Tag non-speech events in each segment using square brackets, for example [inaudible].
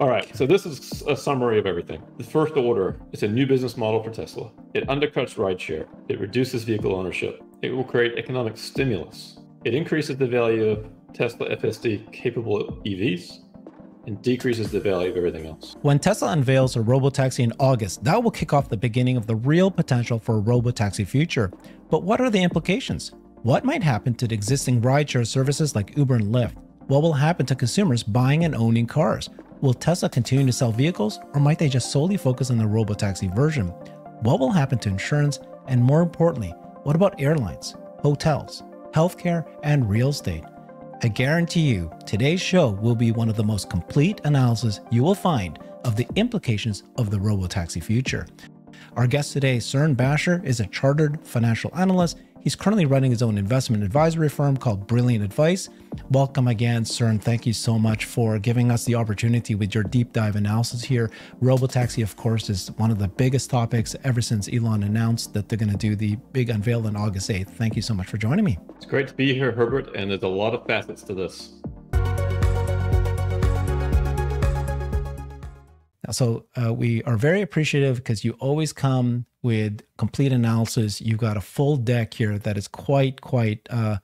All right, so this is a summary of everything. The first order is a new business model for Tesla. It undercuts rideshare. It reduces vehicle ownership. It will create economic stimulus. It increases the value of Tesla FSD capable EVs and decreases the value of everything else. When Tesla unveils a robotaxi in August, that will kick off the beginning of the real potential for a robotaxi future. But what are the implications? What might happen to the existing rideshare services like Uber and Lyft? What will happen to consumers buying and owning cars? Will Tesla continue to sell vehicles, or might they just solely focus on the robotaxi version? What will happen to insurance? And more importantly, what about airlines, hotels, healthcare, and real estate? I guarantee you, today's show will be one of the most complete analysis you will find of the implications of the robotaxi future. Our guest today, Cern Basher, is a chartered financial analyst He's currently running his own investment advisory firm called Brilliant Advice. Welcome again, sir, and thank you so much for giving us the opportunity with your deep dive analysis here. Robotaxi, of course, is one of the biggest topics ever since Elon announced that they're going to do the big unveil on August 8th. Thank you so much for joining me. It's great to be here, Herbert, and there's a lot of facets to this. So uh, we are very appreciative because you always come with complete analysis. You've got a full deck here that is quite, quite uh,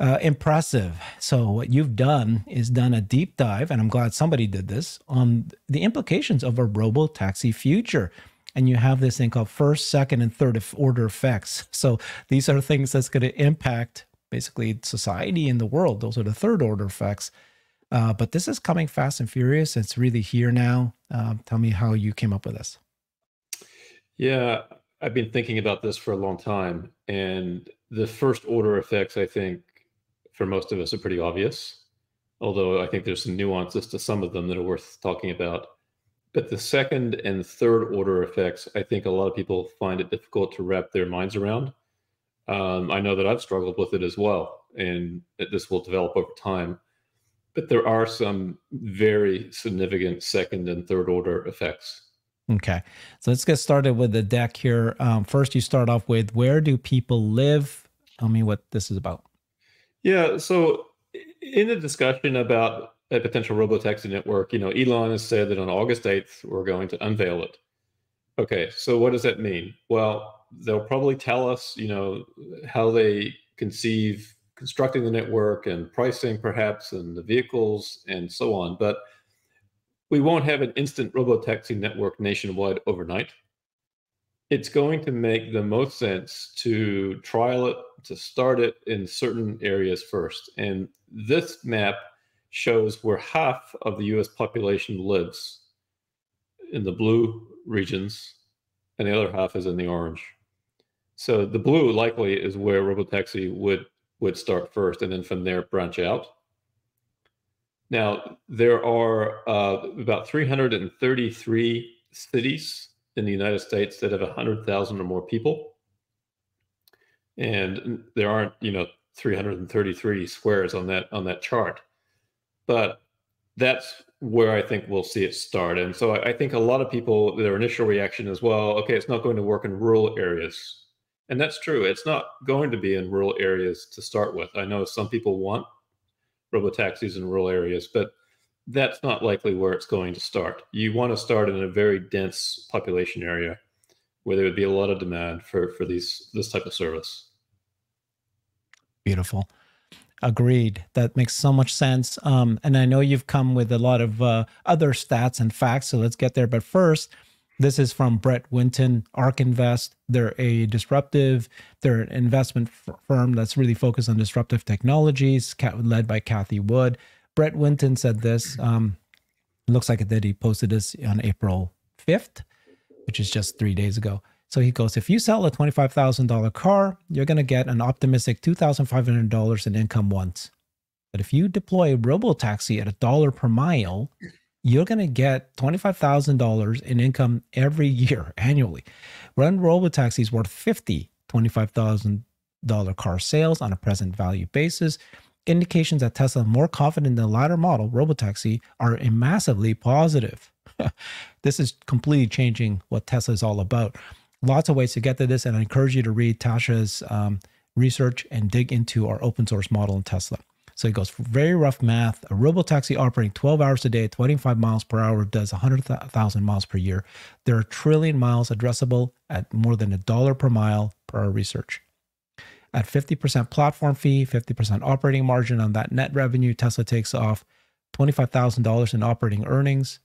uh, impressive. So what you've done is done a deep dive, and I'm glad somebody did this on the implications of a robo taxi future. And you have this thing called first, second, and third order effects. [laughs] So these are things that's going to impact basically society in the world. Those are the third order effects. Uh, but this is coming fast and furious. It's really here now. Um, tell me how you came up with this. Yeah, I've been thinking about this for a long time. And the first order effects, I think, for most of us are pretty obvious. Although I think there's some nuances to some of them that are worth talking about. But the second and third order effects, I think a lot of people find it difficult to wrap their minds around. Um, I know that I've struggled with it as well, and this will develop over time but there are some very significant second and third order effects. Okay, so let's get started with the deck here. Um, first, you start off with where do people live? Tell me what this is about. Yeah, so in the discussion about a potential robotaxi network, you know, Elon has said that on August 8th, we're going to unveil it. Okay, so what does that mean? Well, they'll probably tell us, you know, how they conceive constructing the network and pricing perhaps and the vehicles and so on. But we won't have an instant robotaxi network nationwide overnight. It's going to make the most sense to trial it, to start it in certain areas first. And this map shows where half of the US population lives in the blue regions, and the other half is in the orange. So the blue likely is where robotaxi would would start first, and then from there branch out. Now, there are uh, about 333 cities in the United States that have 100,000 or more people. And there aren't, you know, 333 squares on that on that chart. But that's where I think we'll see it start. And so I think a lot of people, their initial reaction is, well, okay, it's not going to work in rural areas. And that's true. It's not going to be in rural areas to start with. I know some people want robo taxis in rural areas, but that's not likely where it's going to start. You want to start in a very dense population area where there would be a lot of demand for for these this type of service. Beautiful. Agreed. That makes so much sense. Um, and I know you've come with a lot of uh, other stats and facts, so let's get there. But first, this is from Brett Winton, ARK Invest. They're a disruptive, they're an investment firm that's really focused on disruptive technologies, led by Cathie Wood. Brett Winton said this. Um, looks like it did. He posted this on April 5th, which is just three days ago. So he goes, if you sell a $25,000 car, you're going to get an optimistic $2,500 in income once. But if you deploy a robo taxi at a dollar per mile, you're going to get $25,000 in income every year [laughs] annually. Run is worth 50 $25,000 car sales on a present value basis. Indications that Tesla more confident in the latter model, Robotaxi, are massively positive. [laughs] this is completely changing what Tesla is all about. Lots of ways to get to this, and I encourage you to read Tasha's um, research and dig into our open source model in Tesla. So he goes very rough math. A robotaxi operating 12 hours a day, 25 miles per hour, does 100,000 miles per year. There are a trillion miles addressable at more than a dollar per mile per our research. At 50% platform fee, 50% operating margin on that net revenue, Tesla takes off $25,000 in operating earnings.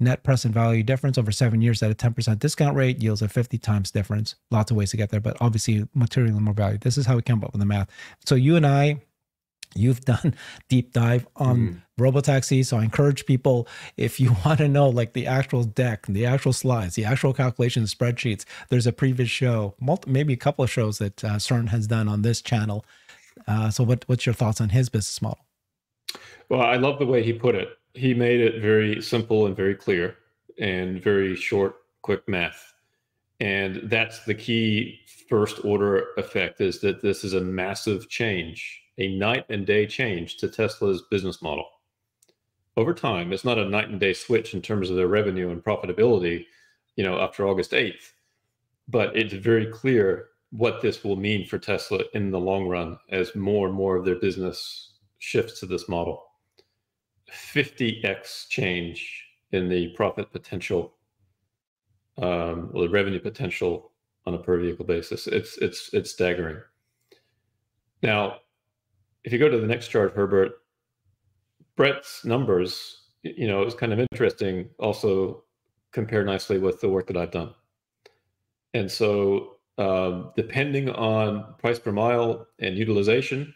Net present value difference over seven years at a 10% discount rate yields a 50 times difference. Lots of ways to get there, but obviously material more value. This is how we come up with the math. So you and I, you've done [laughs] deep dive on mm. robotaxi so i encourage people if you [laughs] want to know like the actual deck the actual slides the actual calculation spreadsheets there's a previous show multi, maybe a couple of shows that uh, cern has done on this channel. Uh, so what, what's your thoughts on his business model? Well i love the way he put it. He made it very simple and very clear and very short quick math. And that's the key first order effect is that this is a massive change a night and day change to Tesla's business model. Over time, it's not a night and day switch in terms of their revenue and profitability, you know, after August 8th, but it's very clear what this will mean for Tesla in the long run as more and more of their business shifts to this model. 50x change in the profit potential, um, or the revenue potential on a per vehicle basis. It's it's it's staggering. Now, if you go to the next chart, Herbert, Brett's numbers, you know, it's kind of interesting also compare nicely with the work that I've done. And so um, depending on price per mile and utilization,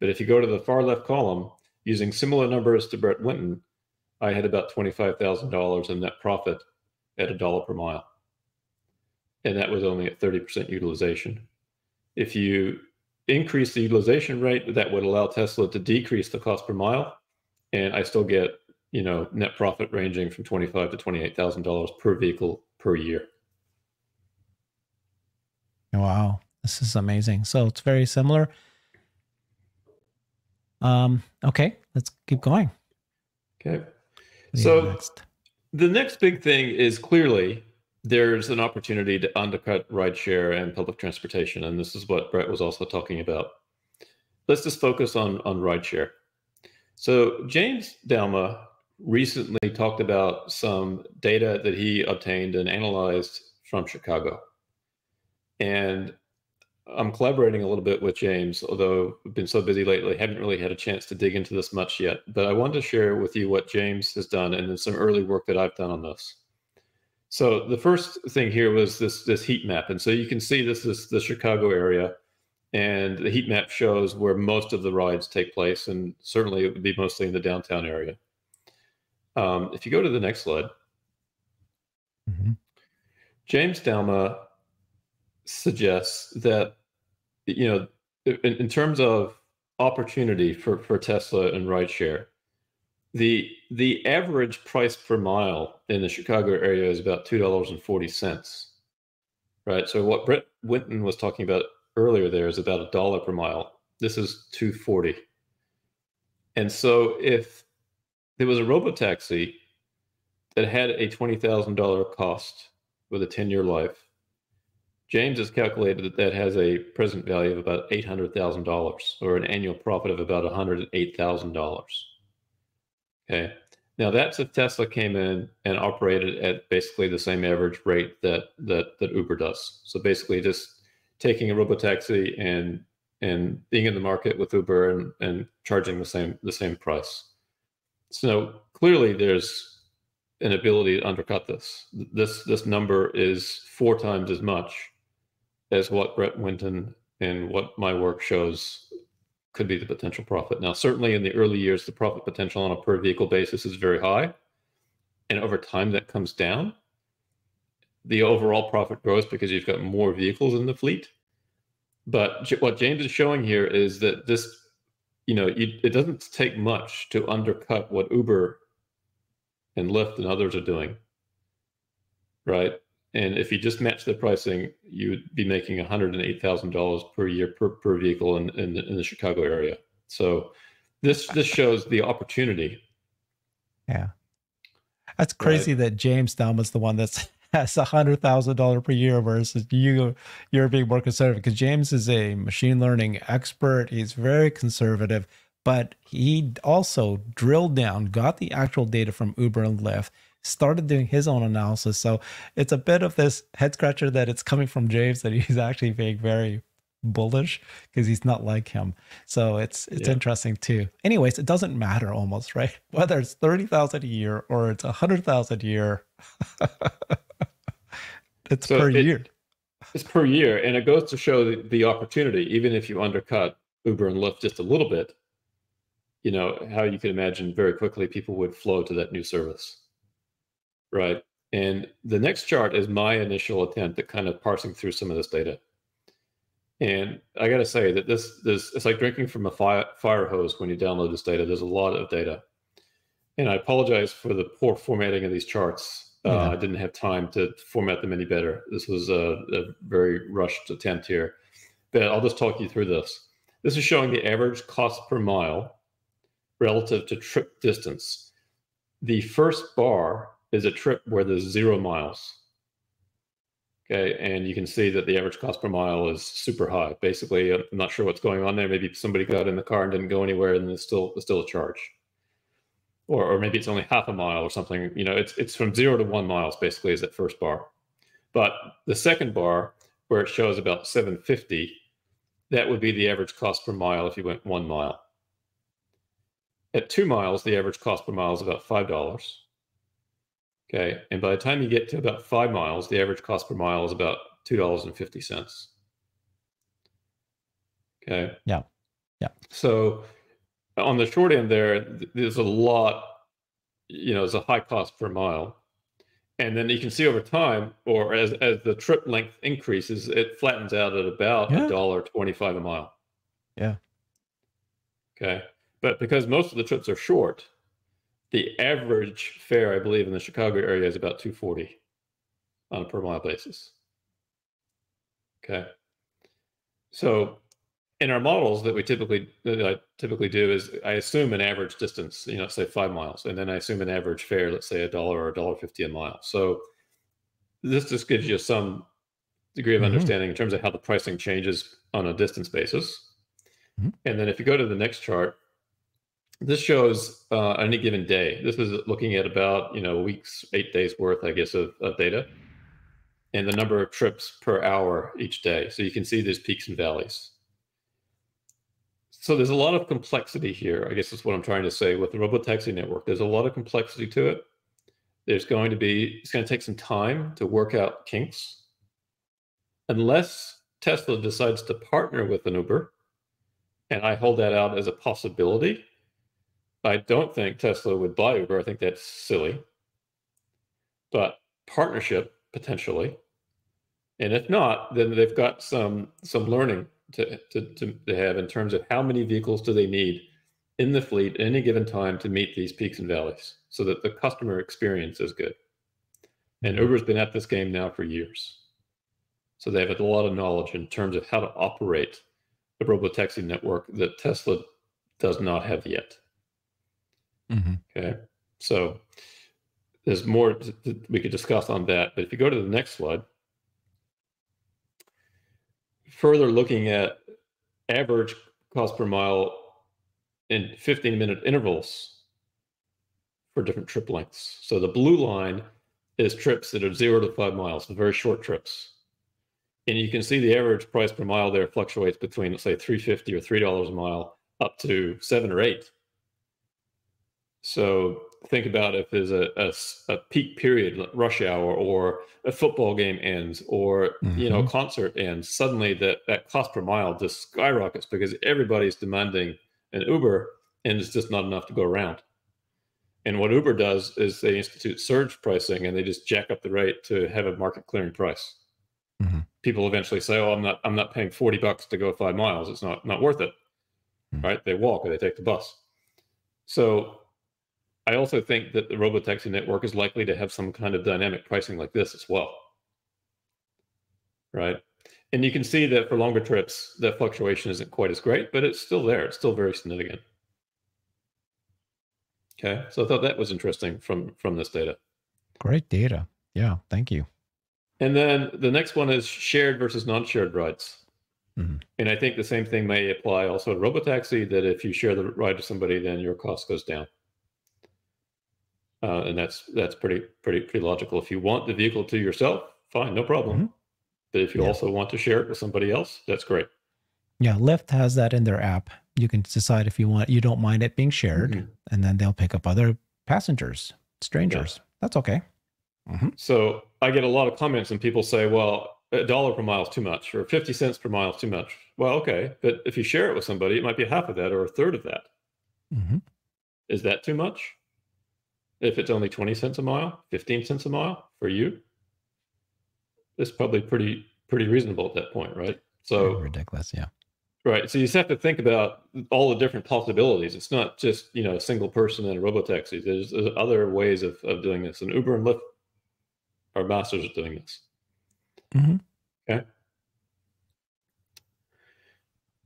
but if you go to the far left column, using similar numbers to Brett Winton, I had about $25,000 in net profit at a dollar per mile. And that was only at 30% utilization. If you increase the utilization rate that would allow Tesla to decrease the cost per mile. And I still get, you know, net profit ranging from twenty-five to twenty-eight thousand dollars per vehicle per year. Wow, this is amazing. So it's very similar. Um, okay, let's keep going. Okay. So next? the next big thing is clearly there's an opportunity to undercut rideshare and public transportation, and this is what Brett was also talking about. Let's just focus on on rideshare. So James Douma recently talked about some data that he obtained and analyzed from Chicago, and I'm collaborating a little bit with James, although I've been so busy lately, haven't really had a chance to dig into this much yet. But I wanted to share with you what James has done and then some early work that I've done on this. So the first thing here was this this heat map, and so you can see this is the Chicago area, and the heat map shows where most of the rides take place, and certainly it would be mostly in the downtown area. Um, if you go to the next slide, mm-hmm. James Douma suggests that you know in, in terms of opportunity for for Tesla and rideshare, the the average price per mile in the Chicago area is about two dollars and forty cents. Right. So what Brett Winton was talking about earlier there is about a dollar per mile. This is two forty. And so if there was a robotaxi that had a twenty thousand dollar cost with a ten year life, James has calculated that that has a present value of about eight hundred thousand dollars, or an annual profit of about one hundred eight thousand dollars. Okay. Now that's if Tesla came in and operated at basically the same average rate that that that Uber does. So basically, just taking a robotaxi and and being in the market with Uber and and charging the same the same price. So clearly, there's an ability to undercut this. This this number is four times as much as what Brett Winton and what my work shows could be the potential profit. Now, certainly in the early years, the profit potential on a per vehicle basis is very high. And over time, that comes down. The overall profit grows because you've got more vehicles in the fleet. But what James is showing here is that this, you know, it doesn't take much to undercut what Uber and Lyft and others are doing. Right. And if you just match the pricing, you would be making $108,000 per year per, per vehicle in, in the, in, the, Chicago area. So this this shows the opportunity. Yeah. That's crazy right. that James Douma is the one that's [laughs] has a hundred thousand dollar per year versus you you're being more conservative because James is a machine learning expert. He's very conservative, but he also drilled down, got the actual data from Uber and Lyft, started doing his own analysis. So it's a bit of this head scratcher that it's coming from James that he's [laughs] actually being very bullish because he's not like him. So it's it's yeah. interesting too. Anyways, it doesn't matter almost, [laughs] right? Whether it's 30,000 a year or it's 100,000 a year. [laughs] it's so per it, year. It's per year and it goes to show the, the opportunity even if you undercut Uber and Lyft just a little bit. You know, how you can imagine very quickly people would flow to that new service. Right? And the next chart is my initial attempt at kind of parsing through some of this data. And I got to say that this this it's like drinking from a fire, fire hose when you download this data. There's a lot of data, and I apologize for the poor formatting of these charts. Uh, yeah. Uh, I didn't have time to format them any better. This was a, a very rushed attempt here, but I'll just talk you through this. This is showing the average cost per mile relative to trip distance. The first bar is a trip where there's zero miles. Okay, and you can see that the average cost per mile is super high. Basically, I'm not sure what's going on there. Maybe somebody got in the car and didn't go anywhere, and there's still there's still a charge, or or maybe it's only half a mile or something. You know, it's it's from zero to one miles basically is that first bar, but the second bar where it shows about 750, that would be the average cost per mile if you went one mile. At two miles, the average cost per mile is about five dollars. Okay. And by the time you get to about five miles, the average cost per mile is about $2.50. Okay. Yeah. Yeah. So on the short end there, there's a lot, you know, there's a high cost per mile. And then you can see over time, or as, as the trip length increases, it flattens out at about a dollar twenty-five a mile. Yeah. Okay. But because most of the trips are short, the average fare, I believe, in the Chicago area is about 240 on a per mile basis. Okay. So in our models that we typically that I typically do is I assume an average distance, you know, say five miles, and then I assume an average fare, let's say a dollar or a dollar fifty a mile. So this just gives you some degree of mm-hmm. understanding in terms of how the pricing changes on a distance basis. Mm-hmm. And then if you go to the next chart, this shows uh, any given day. This is looking at about you know weeks, eight days worth, I guess, of, of data, and the number of trips per hour each day. So you can see there's peaks and valleys. So there's a lot of complexity here. I guess is what I'm trying to say with the robotaxi network. There's a lot of complexity to it. There's going to be it's going to take some time to work out kinks. Unless Tesla decides to partner with an Uber, and I hold that out as a possibility I don't think Tesla would buy Uber. I think that's silly. But partnership potentially, and if not, then they've got some some learning to, to, to, to have in terms of how many vehicles do they need in the fleet at any given time to meet these peaks and valleys, so that the customer experience is good. And mm-hmm. Uber's been at this game now for years, so they have a lot of knowledge in terms of how to operate the robotaxi network that Tesla does not have yet. Mm-hmm. Okay. So there's more that we could discuss on that. But if you go to the next slide, further looking at average cost per mile in 15 minute intervals for different trip lengths. So the blue line is trips that are zero to five miles, the very short trips. And you can see the average price per mile there fluctuates between, say, 350 or $3 a mile up to seven or eight so think about if there's a, a, a, peak period, like rush hour, or a football game ends, or mm-hmm. you know, a mm-hmm. concert ends. Suddenly, that that cost per mile just skyrockets because everybody's demanding an Uber, and it's just not enough to go around. And what Uber does is they institute surge pricing, and they just jack up the rate to have a market clearing price. Mm-hmm. People eventually say, "Oh, I'm not, I'm not paying forty bucks to go five miles. It's not, not worth it." Mm-hmm. Right? They walk or they take the bus. So I also think that the robotaxi network is likely to have some kind of dynamic pricing like this as well. Right. And you can see that for longer trips, that fluctuation isn't quite as great, but it's still there. It's still very significant. Okay. So I thought that was interesting from from this data. Great data. Yeah. Thank you. And then the next one is shared versus non-shared rides. Mm-hmm. And I think the same thing may apply also to Robotaxi that if you share the ride with somebody, then your cost goes down. Uh, and that's that's pretty pretty pretty logical. If you want the vehicle to yourself, fine, no problem. Mm-hmm. But if you yeah. also want to share it with somebody else, that's great. Yeah, Lyft has that in their app. You can decide if you want you don't mind it being shared, mm-hmm. and then they'll pick up other passengers, strangers. Yeah. That's okay. Mm-hmm. So I get a lot of comments, and people say, "Well, a dollar per mile is too much, or fifty cents per mile is too much." Well, okay, but if you share it with somebody, it might be half of that or a third of that. Mm-hmm. Is that too much? If it's only twenty cents a mile, fifteen cents a mile for you, it's probably pretty pretty reasonable at that point, right? So ridiculous, yeah. Right. So you just have to think about all the different possibilities. It's not just, you know, a single person in a robotaxi. There's, there's other ways of, of doing this. And Uber and Lyft are masters at doing this. Mm-hmm. Okay.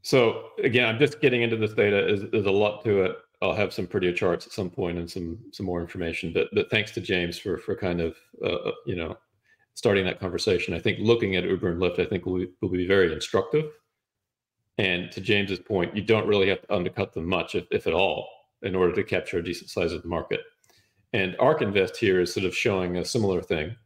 So again, I'm just getting into this data. There's, there's a lot to it. I'll have some prettier charts at some point and some some more information. But but thanks to James for for kind of uh, uh you know starting that conversation. I think looking at Uber and Lyft, I think will be, will be very instructive and to James's point, you don't really have to undercut them much, if, if at all, in order to capture a decent size of the market. And ARK Invest here is sort of showing a similar thing.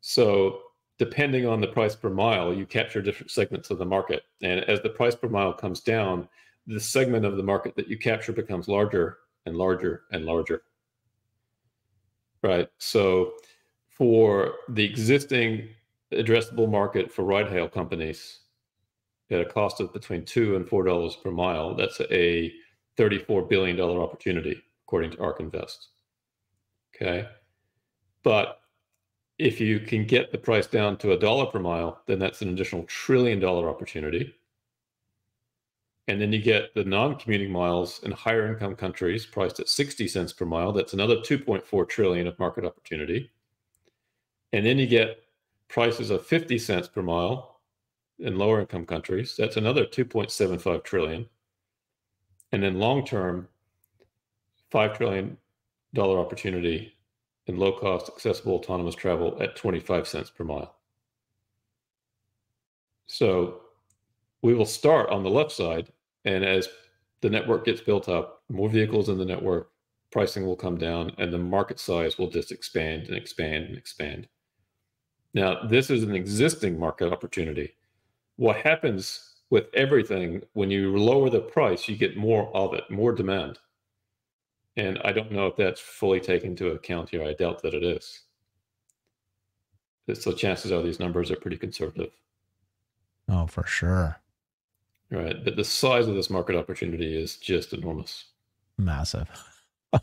So depending on the price per mile, you capture different segments of the market. And as the price per mile comes down, the segment of the market that you capture becomes larger and larger and larger. Right. So for the existing addressable market for ride hail companies, at a cost of between two and four dollars per mile, that's a $34 billion opportunity, according to ARK Invest. Okay. But if you can get the price down to a dollar per mile, then that's an additional trillion dollar opportunity. And then you get the non commuting miles in higher income countries priced at 60 cents per mile. That's another 2.4 trillion of market opportunity. And then you get prices of 50 cents per mile in lower income countries. That's another 2.75 trillion. And then long term, $5 trillion opportunity in low cost, accessible, autonomous travel at 25 cents per mile. So we will start on the left side. And as the network gets built up, more vehicles in the network, pricing will come down and the market size will just expand and expand and expand. Now, this is an existing market opportunity what happens with everything when you lower the price, you get more of it, more demand. And I don't know if that's fully taken into account here. I doubt that it is. So chances are these numbers are pretty conservative. Oh, for sure. Right. But the size of this market opportunity is just enormous. Massive. [laughs]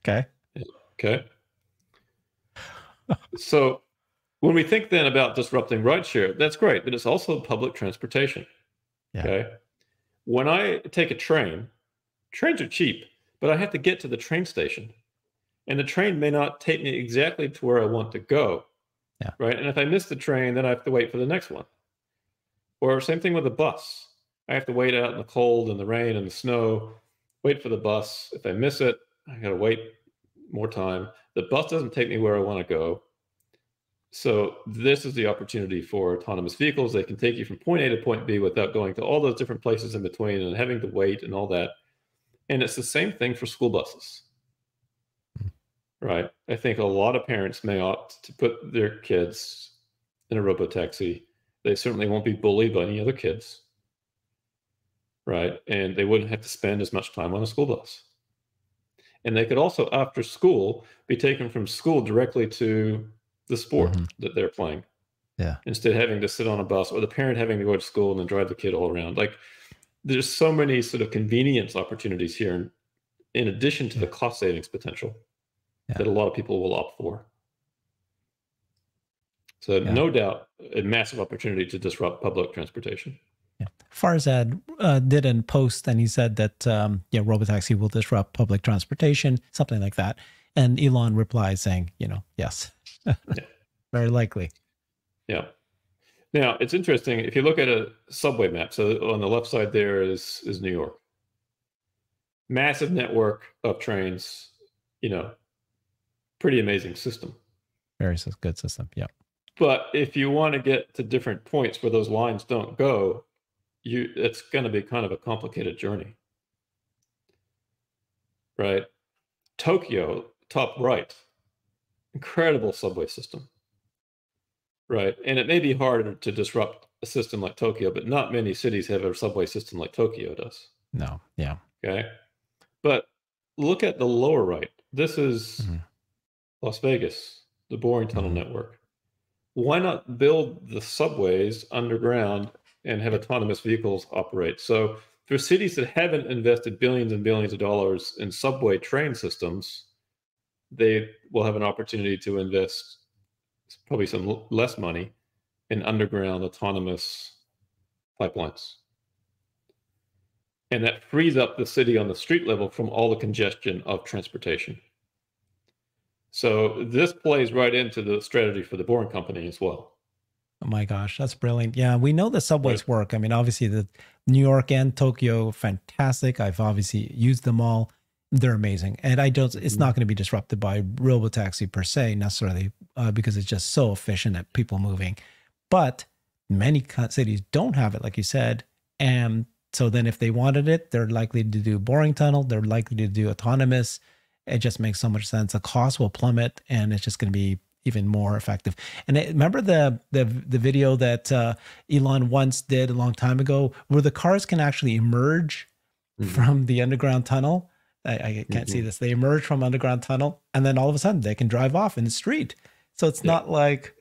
okay. Okay. so when we think then about disrupting rideshare, that's great, but it's also public transportation. Yeah. Okay. When I take a train, trains are cheap, but I have to get to the train station. And the train may not take me exactly to where I want to go. Yeah. Right. And if I miss the train, then I have to wait for the next one. Or same thing with a bus. I have to wait out in the cold and the rain and the snow, wait for the bus. If I miss it, I got to wait more time. The bus doesn't take me where I want to go. So this is the opportunity for autonomous vehicles. They can take you from point A to point B without going to all those different places in between and having to wait and all that. And it's the same thing for school buses. Right. I think a lot of parents may opt to put their kids in a robotaxi. They certainly won't be bullied by any other kids. Right. And they wouldn't have to spend as much time on a school bus. And they could also, after school, be taken from school directly to the sport mm-hmm. that they're playing. Yeah. Instead of having to sit on a bus or the parent having to go to school and then drive the kid all around. Like there's so many sort of convenience opportunities here in, in addition to yeah. the cost savings potential yeah. that a lot of people will opt for. So yeah. no doubt a massive opportunity to disrupt public transportation. Farzad uh, did a post and he said that um, yeah, robotaxi will disrupt public transportation, something like that. And Elon replies saying, you know, yes, [laughs] yeah. very likely. Yeah. Now it's interesting if you look at a subway map. So on the left side there is is New York. Massive network of trains. You know, pretty amazing system. Very good system. Yeah. But if you want to get to different points where those lines don't go, you it's going to be kind of a complicated journey. Right? Tokyo, top right, incredible subway system. Right. And it may be harder to disrupt a system like Tokyo, but not many cities have a subway system like Tokyo does. No. Yeah. Okay. But look at the lower right. This is mm-hmm. Las Vegas, the boring tunnel mm-hmm. network. Why not build the subways underground and have autonomous vehicles operate? So, for cities that haven't invested billions and billions of dollars in subway train systems, they will have an opportunity to invest probably some less money in underground autonomous pipelines. And that frees up the city on the street level from all the congestion of transportation. So this plays right into the strategy for the Boring Company as well. Oh my gosh, that's brilliant. Yeah, we know the subways work. I mean, obviously the New York and Tokyo, fantastic. I've obviously used them all. They're amazing. And I don't it's mm-hmm. not going to be disrupted by robotaxi per se necessarily uh, because it's just so efficient at people moving. But many cities don't have it like you said, and so then if they wanted it, they're likely to do boring tunnel, they're likely to do autonomous. It just makes so much sense. The cost will plummet and it's just going to be even more effective. And remember the the the video that uh, Elon once did a long time ago where the cars can actually emerge mm-hmm. from the underground tunnel. I, I can't mm-hmm. see this. They emerge from underground tunnel and then all of a sudden they can drive off in the street. So it's yeah. not like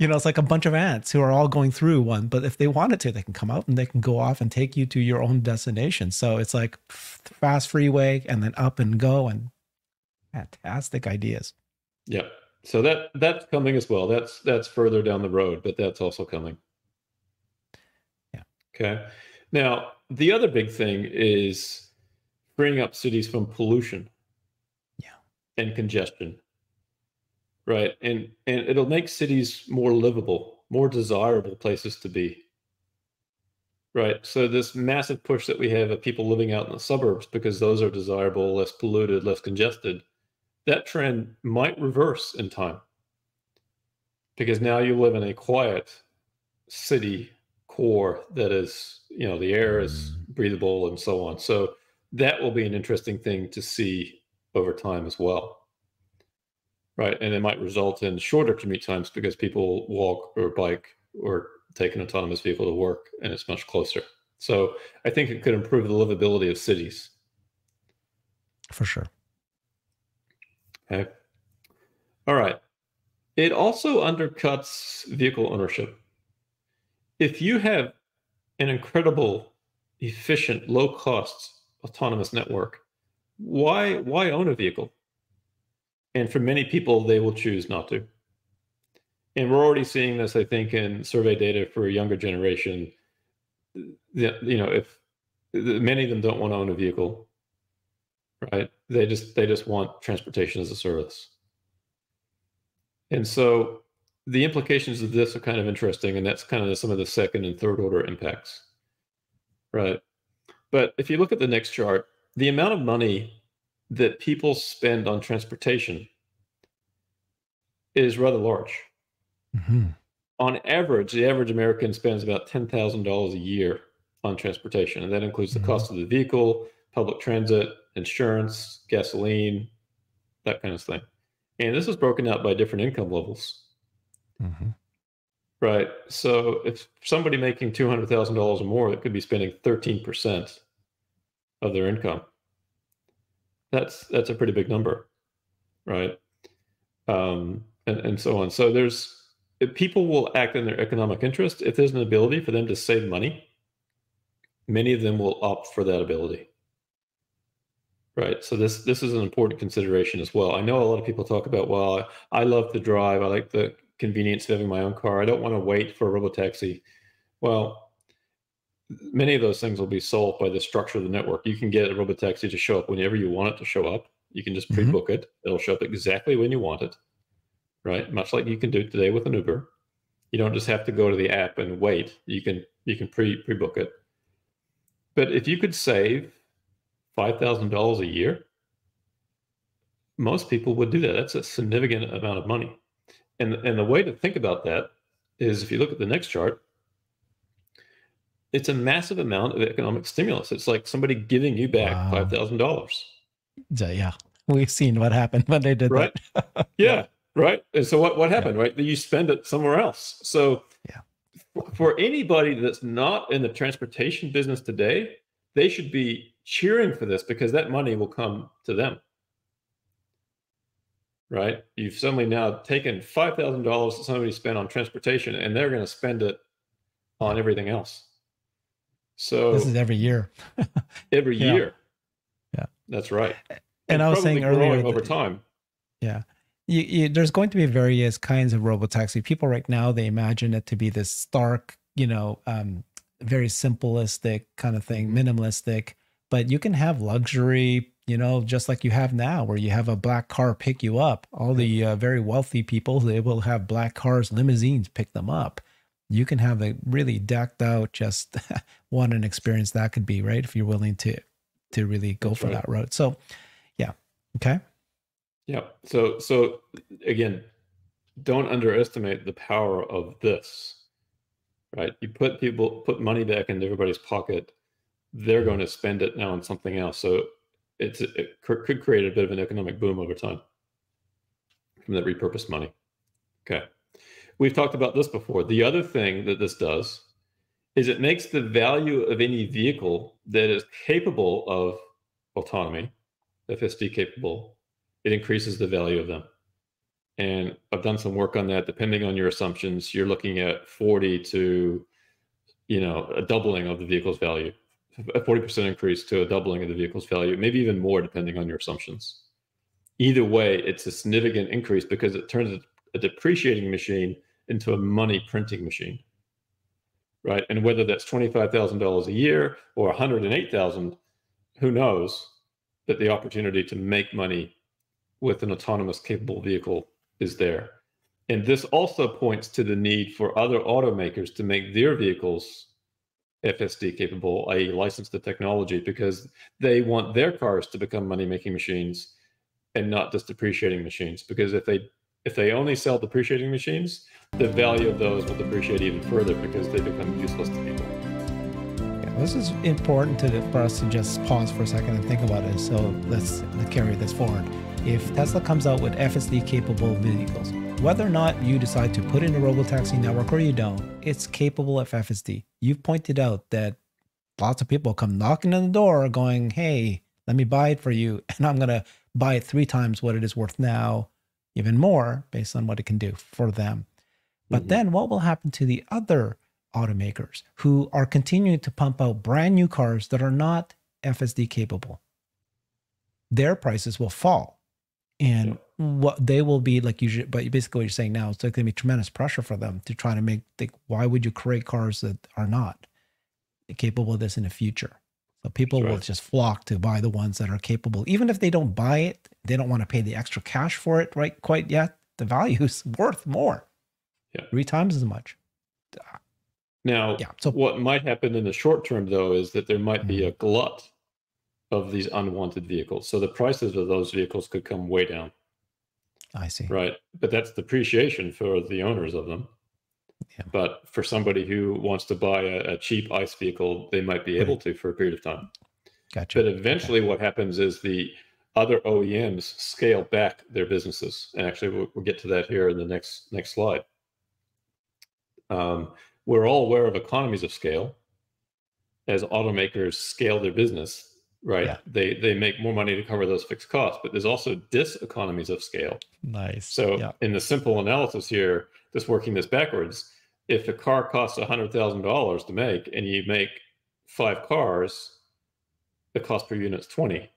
you know, it's like a bunch of ants who are all going through one. But if they wanted to, they can come out and they can go off and take you to your own destination. So it's like fast freeway and then up and go and fantastic ideas. Yeah. So that that's coming as well. That's that's further down the road, but that's also coming. Yeah. Okay. Now, the other big thing is freeing up cities from pollution. Yeah. And congestion right and and it'll make cities more livable more desirable places to be right so this massive push that we have of people living out in the suburbs because those are desirable less polluted less congested that trend might reverse in time because now you live in a quiet city core that is you know the air is mm. breathable and so on so that will be an interesting thing to see over time as well Right. And it might result in shorter commute times because people walk or bike or take an autonomous vehicle to work and it's much closer. So I think it could improve the livability of cities. For sure. Okay. All right. It also undercuts vehicle ownership. If you have an incredible, efficient, low cost autonomous network, why why own a vehicle? And for many people, they will choose not to. And we're already seeing this, I think, in survey data for a younger generation. You know, if many of them don't want to own a vehicle, right? They just they just want transportation as a service. And so the implications of this are kind of interesting, and that's kind of some of the second and third order impacts, right? But if you look at the next chart, the amount of money that people spend on transportation is rather large. Mm-hmm. On average, the average American spends about $10,000 a year on transportation, and that includes the mm-hmm. cost of the vehicle, public transit, insurance, gasoline, that kind of thing. And this is broken out by different income levels. Mm-hmm. Right. So if somebody making $200,000 or more, that could be spending 13% of their income that's that's a pretty big number, right? Um, and and so on. So there's people will act in their economic interest if there's an ability for them to save money. Many of them will opt for that ability. Right. So this this is an important consideration as well. I know a lot of people talk about, well, I love to drive. I like the convenience of having my own car. I don't want to wait for a robo taxi. Well, many of those things will be solved by the structure of the network. You can get a robotaxi to show up whenever you want it to show up. You can just mm-hmm. pre-book it. It'll show up exactly when you want it, right? Much like you can do today with an Uber. You don't just have to go to the app and wait. You can you can pre pre-book it. But if you could save five thousand dollars a year, most people would do that. That's a significant amount of money. And and the way to think about that is if you look at the next chart, it's a massive amount of economic stimulus. It's like somebody giving you back Wow. five thousand dollars. Yeah, we've seen what happened when they did Right. that. [laughs] Yeah, right. And so what what happened? Right, you spend it somewhere else. So Yeah. for anybody that's not in the transportation business today, they should be cheering for this because that money will come to them. Right? You've suddenly now taken five thousand dollars that somebody spent on transportation, and they're going to spend it on everything else. So This is every year. [laughs] every yeah. year. Yeah. that's right. And I was saying earlier over that- time. you, you, there's going to be various kinds of robotaxi. People right now they imagine it to be this stark, you know, um, very simplistic kind of thing, minimalistic. But you can have luxury, you know, just like you have now, where you have a black car pick you up. All the uh, very wealthy people they will have black cars, limousines pick them up. You can have a really decked out, just [laughs] what an experience that could be, right? If you're willing to to really go That's for right. that road. So, yeah, okay. Yeah. So so again, don't underestimate the power of this. Right? You put people put money back into everybody's pocket, they're going to spend it now on something else. So it's it could create a bit of an economic boom over time from that repurposed money. Okay. We've talked about this before. The other thing that this does is it makes the value of any vehicle that is capable of autonomy, FSD capable, it increases the value of them. And I've done some work on that. Depending on your assumptions, you're looking at 40 to, you know, a doubling of the vehicle's value, a 40% increase to a doubling of the vehicle's value, maybe even more depending on your assumptions. Either way, it's a significant increase because it turns a depreciating machine into a money printing machine. Right. And whether that's $25,000 a year or 108,000, who knows? That the opportunity to make money with an autonomous capable vehicle is there. And this also points to the need for other automakers to make their vehicles FSD capable, i.e., license the technology, because they want their cars to become money making machines and not just depreciating machines. Because if they if they only sell depreciating machines, the value of those will depreciate even further because they become useless to people. Yeah, this is important to for us to just pause for a second and think about it. So let's carry this forward. If Tesla comes out with FSD capable vehicles, whether or not you decide to put in a robotaxi network or you don't, it's capable of FSD. You've pointed out that lots of people come knocking on the door going, Hey, let me buy it for you. [laughs] And I'm going to buy it three times what it is worth now, even more based on what it can do for them. But Mhm. then what will happen to the other automakers who are continuing to pump out brand new cars that are not FSD capable? Their prices will fall. And what they will be like usually, but basically what you're saying now, it's like going to be tremendous pressure for them to try to make, think, why would you create cars that are not capable of this in the future? So people That's will just flock to buy the ones that are capable. Even if they don't buy it, they don't want to pay the extra cash for it, right? Quite yet. The value is [laughs] worth more. Yeah. Three times as much. Now, Yeah. So what might happen in the short term, though, is that there might be a Mm-hmm. glut of these unwanted vehicles. So the prices of those vehicles could come way down, I see. right? But that's depreciation for the owners of them. Yeah. But for somebody who wants to buy a, a cheap ICE vehicle, they might be able to for a period of time. Gotcha. But eventually, what happens is the other OEMs scale back their businesses, and actually, we'll, we'll get to that here in the next next slide. Um, we're all aware of economies of scale as automakers scale their business, right? Yeah. They they make more money to cover those fixed costs, but there's also diseconomies of scale. Nice. So yeah. in the simple analysis here, just working this backwards, if a car costs hundred thousand dollars to make and you make five cars, the cost per unit is twenty.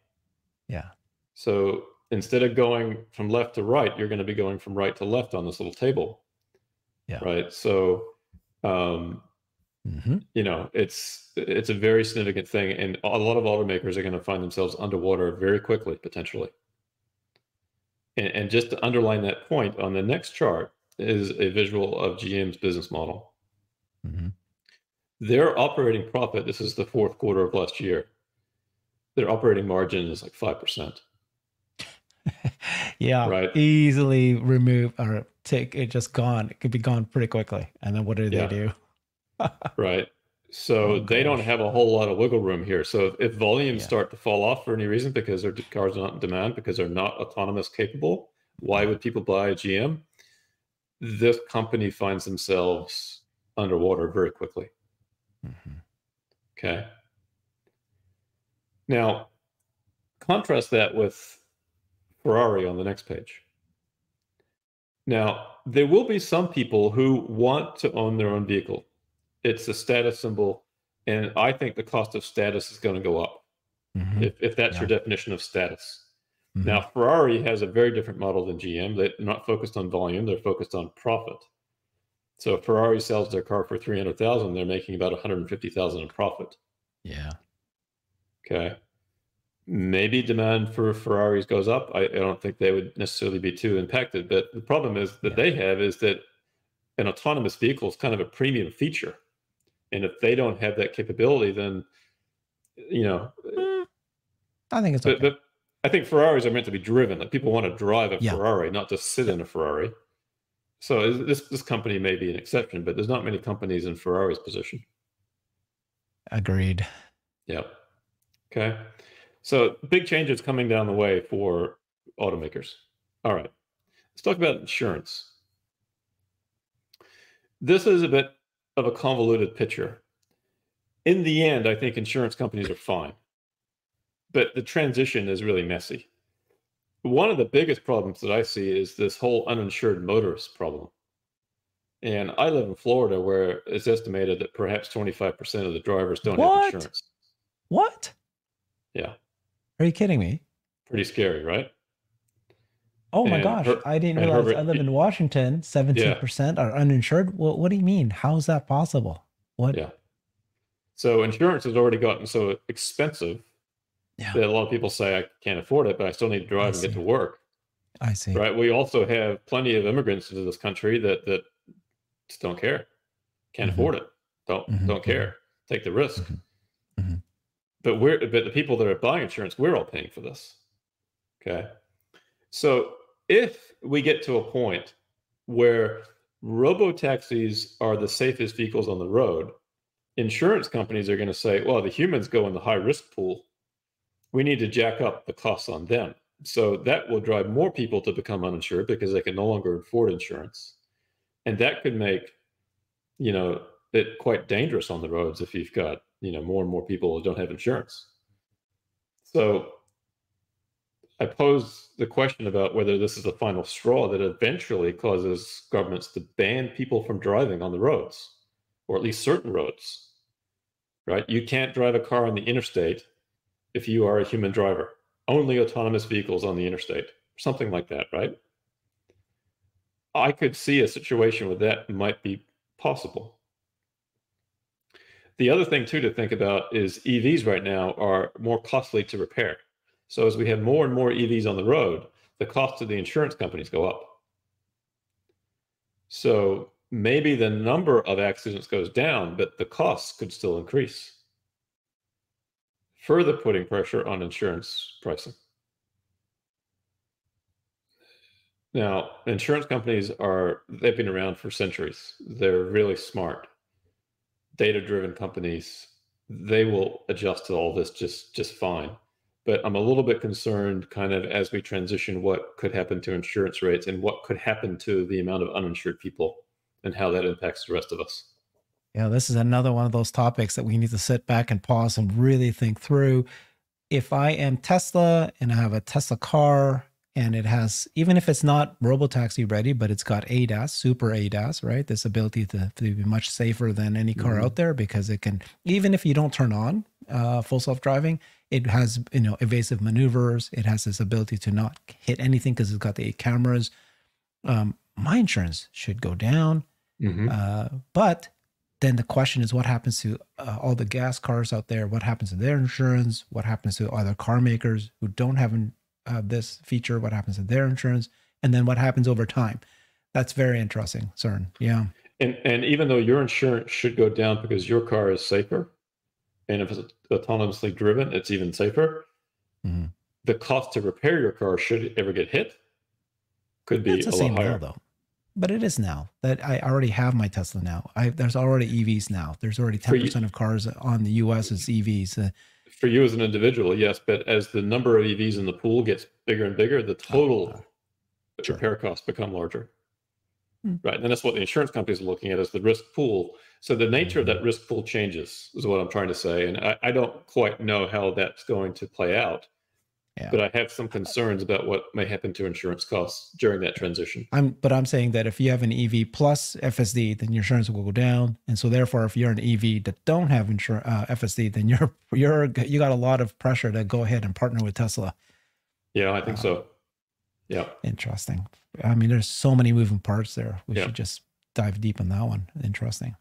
Yeah. So instead of going from left to right, you're going to be going from right to left on this little table. Yeah. Right. So um, hmm you know, it's it's a very significant thing, and a lot of automakers are going to find themselves underwater very quickly, potentially. And, and just to underline that point, on the next chart is a visual of GM's business model. Mm-hmm. Their operating profit, this is the fourth quarter of last year, their operating margin is like 5%. [laughs] yeah, Right. easily remove or take it just gone. It could be gone pretty quickly. And then what do Yeah. they do? Right. So Oh, they don't have a whole lot of wiggle room here. So if, if volumes Yeah. start to fall off for any reason because their cars are not in demand because they're not autonomous capable, why would people buy a GM? This company finds themselves underwater very quickly. Mhm. Okay. Now, contrast that with Ferrari on the next page. Now, there will be some people who want to own their own vehicle. It's a status symbol, and I think the cost of status is going to go up Mhm. if, if that's your definition of status. Mhm. Now, Ferrari has a very different model than GM. They're not focused on volume; they're focused on profit. So, if Ferrari sells their car for three hundred thousand, they're making about one hundred fifty thousand in profit. yeah. Okay. Maybe demand for Ferraris goes up. I, I don't think they would necessarily be too impacted. But the problem is that Yeah. they have is that an autonomous vehicle is kind of a premium feature. And if they don't have that capability, then, you know, Mm, I think it's but, okay. but I think Ferraris are meant to be driven. Like people want to drive a Yeah. Ferrari, not just sit in a Ferrari. So this this company may be an exception, but there's not many companies in Ferrari's position. Agreed. Yep. Okay. So big changes coming down the way for automakers. All right. Let's talk about insurance. This is a bit of a convoluted picture. In the end, I think insurance companies are fine, but the transition is really messy. One of the biggest problems that I see is this whole uninsured motorist problem. And I live in Florida where it's estimated that perhaps 25% of the drivers don't What? have insurance. What? Yeah. Are you kidding me? Pretty scary, right? Oh my And gosh. Her- I didn't and realize Herbert- I live in Washington. 17% are uninsured. What, what do you mean? How is that possible? What? Yeah. So insurance has already gotten so expensive Yeah. that a lot of people say I can't afford it, but I still need to drive and get to work. I see. Right. We also have plenty of immigrants into this country that that just don't care, can't Mhm. afford it, don't Mhm, don't mhm. care, take the risk. Mhm, mhm. But we're but the people that are buying insurance, we're all paying for this. Okay. So if we get to a point where robo taxis are the safest vehicles on the road, insurance companies are going to say, well, the humans go in the high risk pool. We need to jack up the costs on them. So that will drive more people to become uninsured because they can no longer afford insurance. And that could make, you know, it quite dangerous on the roads if you've got, you know, more and more people who don't have insurance. So I pose the question about whether this is the final straw that eventually causes governments to ban people from driving on the roads, or at least certain roads. Right? You can't drive a car on the interstate if you are a human driver. Only autonomous vehicles on the interstate, something like that, right? I could see a situation where that might be possible. The other thing, too, to think about is EVs right now are more costly to repair. So as we have more and more EVs on the road, the cost of the insurance companies go up. So maybe the number of accidents goes down, but the costs could still increase, further putting pressure on insurance pricing. Now, insurance companies are, they've been around for centuries. They're really smart, data driven companies. They will adjust to all this just, just fine but I'm a little bit concerned kind of as we transition what could happen to insurance rates and what could happen to the amount of uninsured people and how that impacts the rest of us. Yeah, this is another one of those topics that we need to sit back and pause and really think through. If I am Tesla and I have a Tesla car and it has, even if it's not robotaxi ready, but it's got ADAS, super ADAS, right? This ability to, to be much safer than any car Mhm. out there because it can, even if you don't turn on uh, full self driving, it has you know evasive maneuvers. It has this ability to not hit anything because it's got the eight cameras. Um, my insurance should go down. Uh, but then the question is what happens to uh, all the gas cars out there? What happens to their insurance? What happens to other car makers who don't have uh, this feature? What happens to their insurance? And then what happens over time? That's very interesting, Cern. Yeah. And, and even though your insurance should go down because your car is safer, and if it's autonomously driven, it's even safer, Mhm. the cost to repair your car should it ever get hit could be That's the a lot same higher. now, though. But it is now that I already have my Tesla now. I, there's already EVs now. There's already 10% of cars on the US is EVs. Uh, For you as an individual, yes, but as the number of EVs in the pool gets bigger and bigger, the total uh, sure. repair costs become larger. Hmm. Right. And that's what the insurance companies are looking at is the risk pool. So the nature of that risk pool changes, is what I'm trying to say. And I, I don't quite know how that's going to play out. Yeah. But I have some concerns about what may happen to insurance costs during that transition. I'm, but I'm saying that if you have an EV plus FSD, then your insurance will go down. And so therefore, if you're an EV that don't have insurance uh, FSD, then you're you're you got a lot of pressure to go ahead and partner with Tesla. Yeah, I think Wow. so. Yeah. Interesting. I mean, there's so many moving parts there. We Yeah. should just dive deep on that one. Interesting.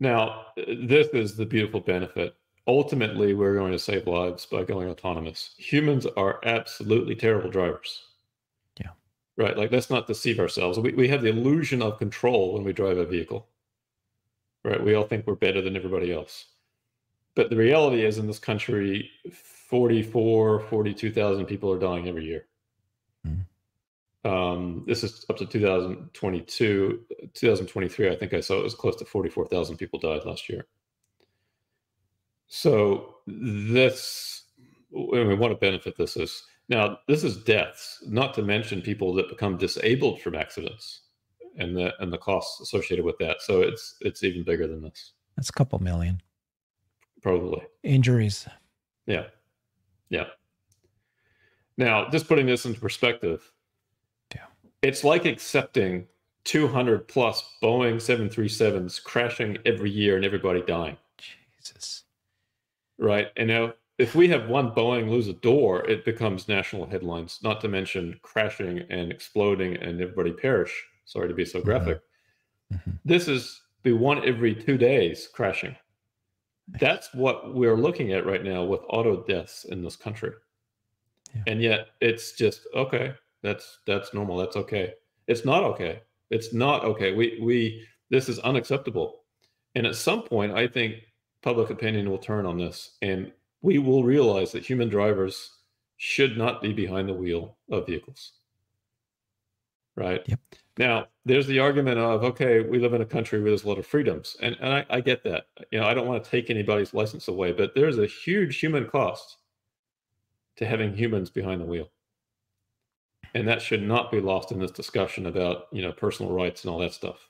Now, this is the beautiful benefit. Ultimately, we're going to save lives by going autonomous. Humans are absolutely terrible drivers. Yeah. Right. Like, let's not deceive ourselves. We, we have the illusion of control when we drive a vehicle. Right. We all think we're better than everybody else. But the reality is, in this country, 44, 42,000 people are dying every year. Mhm. Um, this is up to 2022. 2023, I think I saw it was close to 44,000 people died last year. So this, I mean, what a benefit this is. Now, this is deaths, not to mention people that become disabled from accidents and the and the costs associated with that. So it's it's even bigger than this, That's a couple million probably. injuries. Yeah. Yeah. Now, just putting this into perspective. It's like accepting 200 plus Boeing 737s crashing every year and everybody dying, Jesus. right? And now, if we have one Boeing lose a door, it becomes national headlines, not to mention crashing and exploding and everybody perish. Sorry to be so graphic. Mhm. This is the one every two days crashing. That's what we're looking at right now with auto deaths in this country. Yeah. And yet it's just okay. That's that's normal. That's okay. It's not okay. It's not okay. We we this is unacceptable. And at some point I think public opinion will turn on this and we will realize that human drivers should not be behind the wheel of vehicles. Right? Yep. Now, there's the argument of okay, we live in a country where there's a lot of freedoms, and and I, I get that. You know, I don't want to take anybody's license away, but there's a huge human cost to having humans behind the wheel, and that should not be lost in this discussion about you know personal rights and all that stuff.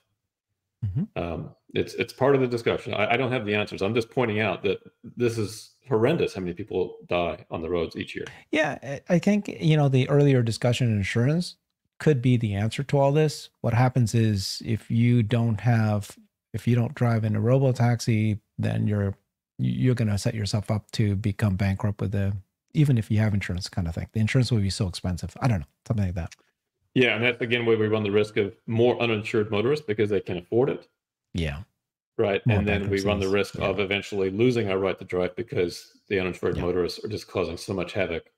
Mhm. Um, it's it's part of the discussion. I, I don't have the answers. I'm just pointing out that this is horrendous. How many people die on the roads each year? Yeah, I- I think you know the earlier discussion in insurance could be the answer to all this. What happens is if you don't have, if you don't drive in a robo taxi, then you're you're going to set yourself up to become bankrupt with the even if you have insurance kind of thing. The insurance will be so expensive. I don't know, something like that. Yeah, and that's again where we run the risk of more uninsured motorists because they can afford it. Yeah, Right. More and then we run the risk of eventually losing our right to drive because the uninsured Yeah. motorists are just causing so much havoc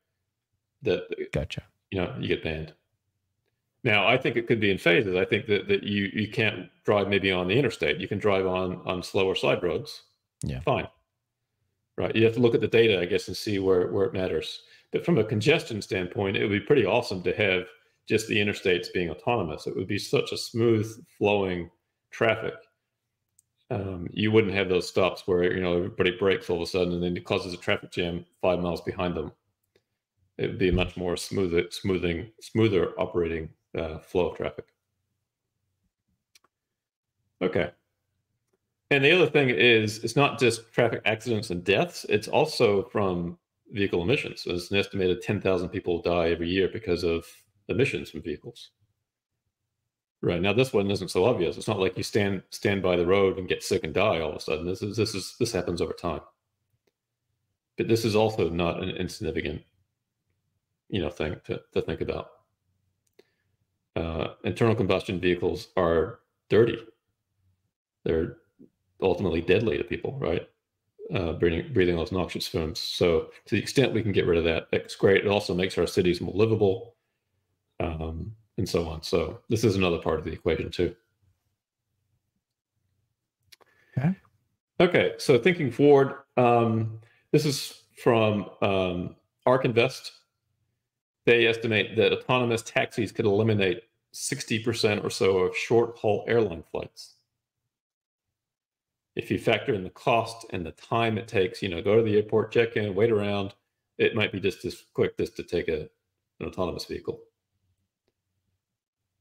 that gotcha. you know you get banned. Now I think it could be in phases. I think that, that you you can't drive maybe on the interstate. You can drive on on slower side roads. Yeah. Fine. Right. You have to look at the data, I guess, and see where, where it matters. But from a congestion standpoint, it would be pretty awesome to have just the interstates being autonomous. It would be such a smooth flowing traffic um, you wouldn't have those stops where you know everybody brakes all of a sudden and then it causes a traffic jam five miles behind them. It would be much more smooth, smoothing, smoother operating uh, flow of traffic. Okay. And the other thing is, it's not just traffic accidents and deaths; it's also from vehicle emissions. It's an estimated 10,000 people die every year because of emissions from vehicles. Right now, this one isn't so obvious. It's not like you stand stand by the road and get sick and die all of a sudden. This is this is this happens over time. But this is also not an insignificant, you know, thing to, to think about. Uh, internal combustion vehicles are dirty. They're ultimately deadly to people, right? Uh, breathing breathing those noxious fumes. So to the extent we can get rid of that, that's great. It also makes our cities more livable. Um, and so on. So this is another part of the equation too. Okay. Okay. So thinking forward, um, this is from um, ARK Invest. they estimate that autonomous taxis could eliminate 60% or so of short haul airline flights. If you factor in the cost and the time it takes, you know, go to the airport, check in, wait around, it might be just as quick just to take a, an autonomous vehicle.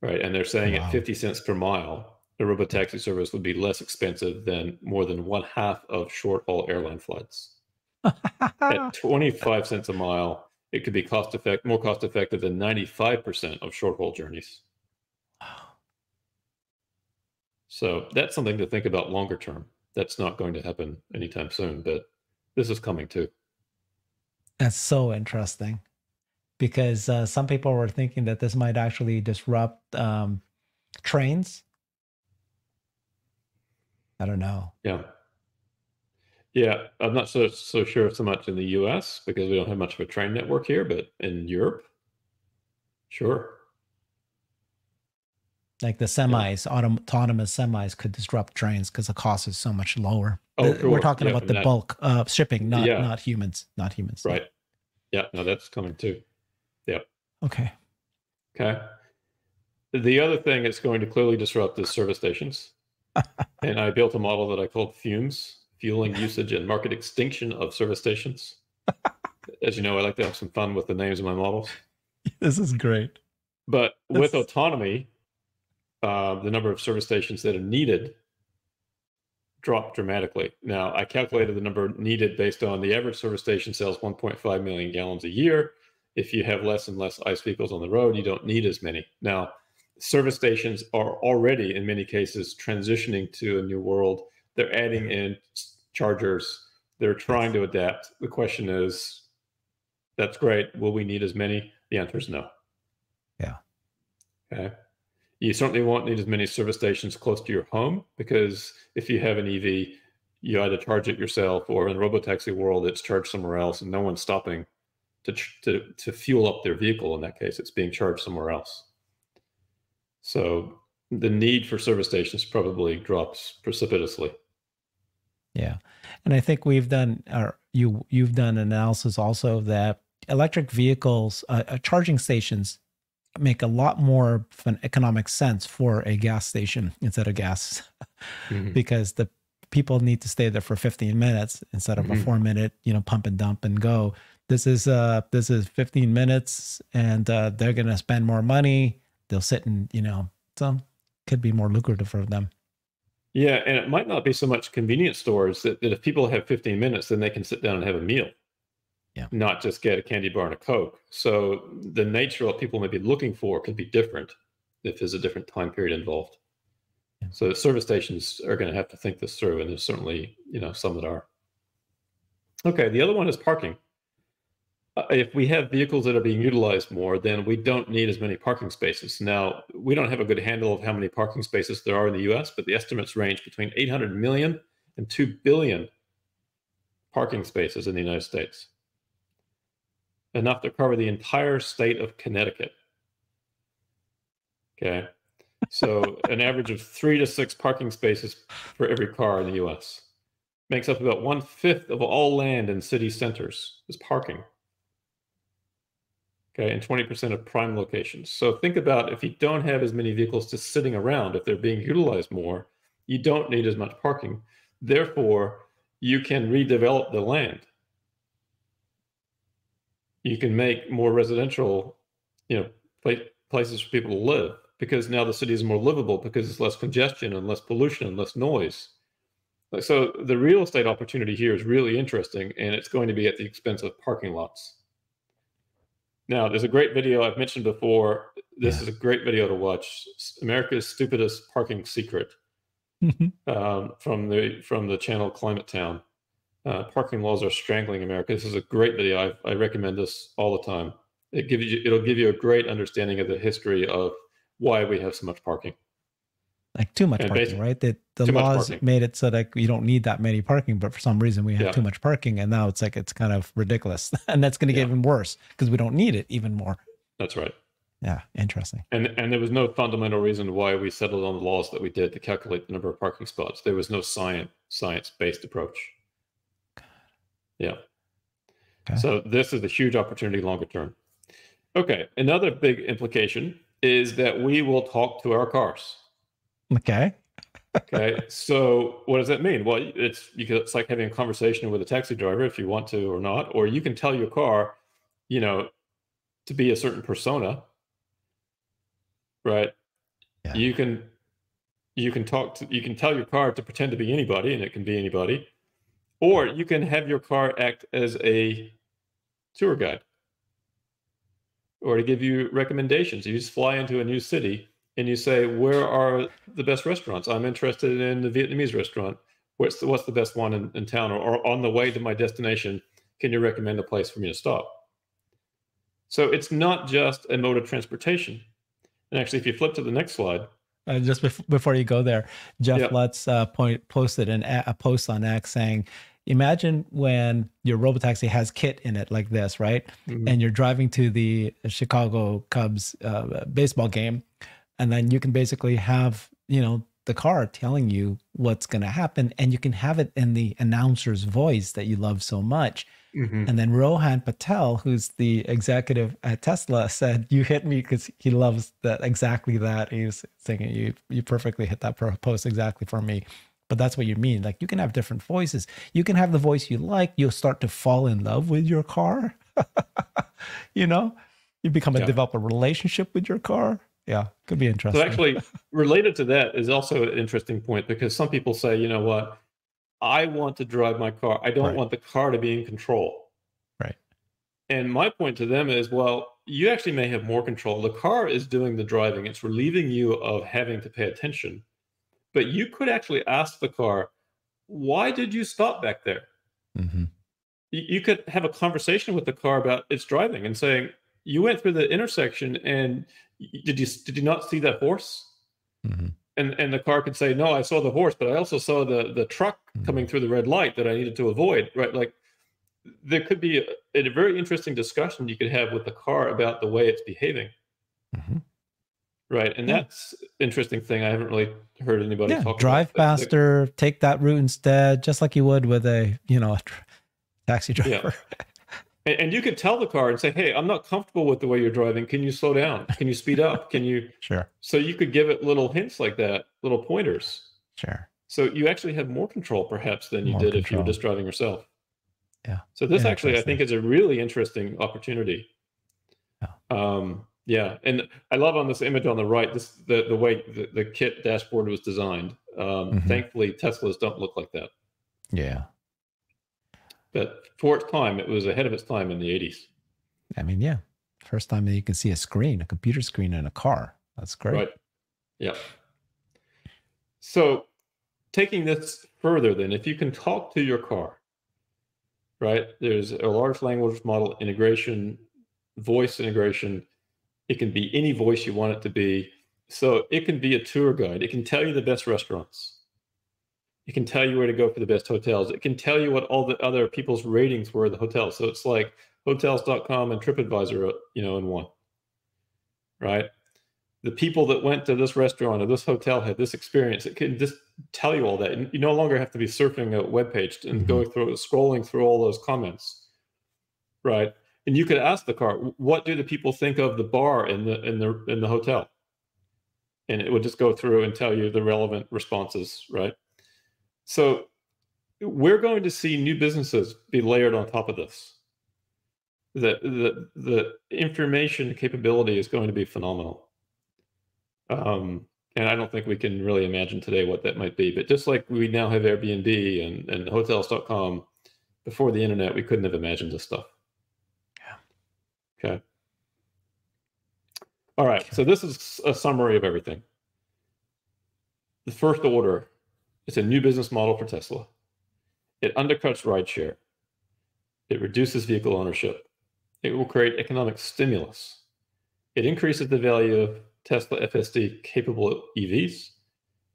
Right. And they're saying wow. at 50 cents per mile, a robotaxi service would be less expensive than more than one half of short haul airline flights. at [laughs] 25 cents a mile, it could be cost effect more cost effective than 95% of short haul journeys. So that's something to think about longer term. That's not going to happen anytime soon, but this is coming too. That's so interesting because uh, some people were thinking that this might actually disrupt um, trains. I don't know. Yeah. Yeah, I'm not so so sure so much in the U.S. because we don't have much of a train network here, but in Europe, sure. Like the semis, yeah. autonomous semis could disrupt trains because the cost is so much lower. Oh, sure. We're talking yeah, about the that. bulk uh, shipping, not yeah. not humans, not humans. Right. Yeah. No, that's coming too. Yeah. Okay. Okay. The other thing that's going to clearly disrupt is service stations. [laughs] and I built a model that I called Fumes fueling usage and market extinction of service stations. As you know, I like to have some fun with the names of my models. [laughs] This is great. But That's... with autonomy, uh, the number of service stations that are needed dropped dramatically. Now, I calculated the number needed based on the average service station sells 1.5 million gallons a year. If you have less and less ICE vehicles on the road, you don't need as many. Now, service stations are already, in many cases, transitioning to a new world they're adding in chargers. They're trying to adapt. The question is, that's great. Will we need as many? The answer is no. Yeah. Okay. You certainly won't need as many service stations close to your home because if you have an EV, you either charge it yourself or in the robotaxi world, it's charged somewhere else and no one's stopping to, to, to fuel up their vehicle. In that case, it's being charged somewhere else. So the need for service stations probably drops precipitously. Yeah. And I think we've done or you you've done analysis also that electric vehicles uh, uh, charging stations make a lot more of an economic sense for a gas station instead of gas [laughs] mm-hmm. because the people need to stay there for 15 minutes instead of mm-hmm. a 4 minute, you know, pump and dump and go. This is uh this is 15 minutes and uh they're going to spend more money. They'll sit and, you know, some could be more lucrative for them. Yeah, and it might not be so much convenience stores that, that if people have 15 minutes, then they can sit down and have a meal. Yeah. Not just get a candy bar and a Coke. So the nature of what people may be looking for could be different if there's a different time period involved. Yeah. So service stations are going to have to think this through, and there's certainly, you know, some that are. Okay, the other one is parking. Uh, if we have vehicles that are being utilized more, then we don't need as many parking spaces. Now, we don't have a good handle of how many parking spaces there are in the US, but the estimates range between 800 million and 2 billion parking spaces in the United States. Enough to cover the entire state of Connecticut. Okay. So, [laughs] an average of three to six parking spaces for every car in the US makes up about one fifth of all land in city centers is parking okay, and 20% of prime locations. So think about if you don't have as many vehicles just sitting around, if they're being utilized more, you don't need as much parking. Therefore, you can redevelop the land. You can make more residential, you know, places for people to live because now the city is more livable because it's less congestion and less pollution and less noise. So the real estate opportunity here is really interesting, and it's going to be at the expense of parking lots. Now, there's a great video I've mentioned before. This yeah. is a great video to watch. America's stupidest parking secret mm-hmm. um, from the from the channel Climate Town. Uh, parking laws are strangling America. This is a great video. I, I recommend this all the time. It gives you it'll give you a great understanding of the history of why we have so much parking like too much and parking, right? That the laws made it so that you don't need that many parking, but for some reason we have yeah. too much parking, and now it's like it's kind of ridiculous, [laughs] and that's going to get yeah. even worse because we don't need it even more. That's right. Yeah, interesting. And and there was no fundamental reason why we settled on the laws that we did to calculate the number of parking spots. There was no science science based approach. Yeah. Okay. So this is a huge opportunity longer term. Okay. Another big implication is that we will talk to our cars. Okay. okay. [laughs] So what does that mean? Well, it's because it's like having a conversation with a taxi driver if you want to or not, or you can tell your car, you know, to be a certain persona. Right. Yeah. You can you can talk to you can tell your car to pretend to be anybody and it can be anybody. Or you can have your car act as a tour guide or to give you recommendations. You just fly into a new city and you say, "Where are the best restaurants? I'm interested in the Vietnamese restaurant. What's the, what's the best one in, in town? Or, or on the way to my destination, can you recommend a place for me to stop?" So it's not just a mode of transportation. And actually, if you flip to the next slide, uh, just bef- before you go there, Jeff yep. Lutz uh, point, posted an, a post on X saying imagine when your robotaxi has KITT in it like this right mm-hmm. and you're driving to the chicago cubs uh, baseball game and then you can basically have you know the car telling you what's going to happen and you can have it in the announcer's voice that you love so much mm-hmm. and then rohan patel who's the executive at tesla said you hit me because he loves that exactly that he's thinking you you perfectly hit that post exactly for me but that's what you mean. Like you can have different voices. You can have the voice you like. You'll start to fall in love with your car. [laughs] you know, you become a yeah. develop a relationship with your car. Yeah, could be interesting. So actually, [laughs] related to that is also an interesting point because some people say, you know what, I want to drive my car. I don't right. want the car to be in control. Right. And my point to them is, well, you actually may have more control. The car is doing the driving. It's relieving you of having to pay attention but you could actually ask the car, why did you stop back there? Mm-hmm. You, you could have a conversation with the car about its driving and saying, you went through the intersection and did you did you not see that horse? Mm-hmm. And and the car could say, no, I saw the horse, but I also saw the the truck mm-hmm. coming through the red light that I needed to avoid. Right, like there could be a, a, very interesting discussion you could have with the car about the way it's behaving. Mm-hmm. Right, and yeah. that's interesting thing. I haven't really heard anybody talk about yeah, talk. Drive about faster, take that route instead, just like you would with a you know a taxi driver. Yeah. and, and you could tell the car and say, "Hey, I'm not comfortable with the way you're driving. Can you slow down? Can you speed up? Can you?" [laughs] sure. So you could give it little hints like that, little pointers. Sure. So you actually have more control, perhaps, than you more did control. if you were just driving yourself. Yeah. So this actually, I think, is a really interesting opportunity. Yeah. Um, yeah, and I love on this image on the right this the the way the, the KITT dashboard was designed. Um, mm-hmm. Thankfully, Teslas don't look like that. Yeah, but for its time, it was ahead of its time in the '80s. I mean, yeah, first time that you can see a screen, a computer screen in a car. That's great. Right. Yeah. So, taking this further, then, if you can talk to your car, right? There's a large language model integration, voice integration it can be any voice you want it to be. So it can be a tour guide. It can tell you the best restaurants. It can tell you where to go for the best hotels. It can tell you what all the other people's ratings were of the hotel. So it's like hotels.com and TripAdvisor, you know, in one. Right? The people that went to this restaurant or this hotel had this experience. It can just tell you all that. And you no longer have to be surfing a web page and mm-hmm. going through scrolling through all those comments. Right? And you could ask the car, what do the people think of the bar in the in the in the hotel? And it would just go through and tell you the relevant responses, right? So we're going to see new businesses be layered on top of this. The the the information capability is going to be phenomenal. Um, and I don't think we can really imagine today what that might be. But just like we now have Airbnb and, and hotels.com, before the internet, we couldn't have imagined this stuff. Okay. All right. So this is a summary of everything. The first order is a new business model for Tesla. It undercuts rideshare. It reduces vehicle ownership. It will create economic stimulus. It increases the value of Tesla FSD capable EVs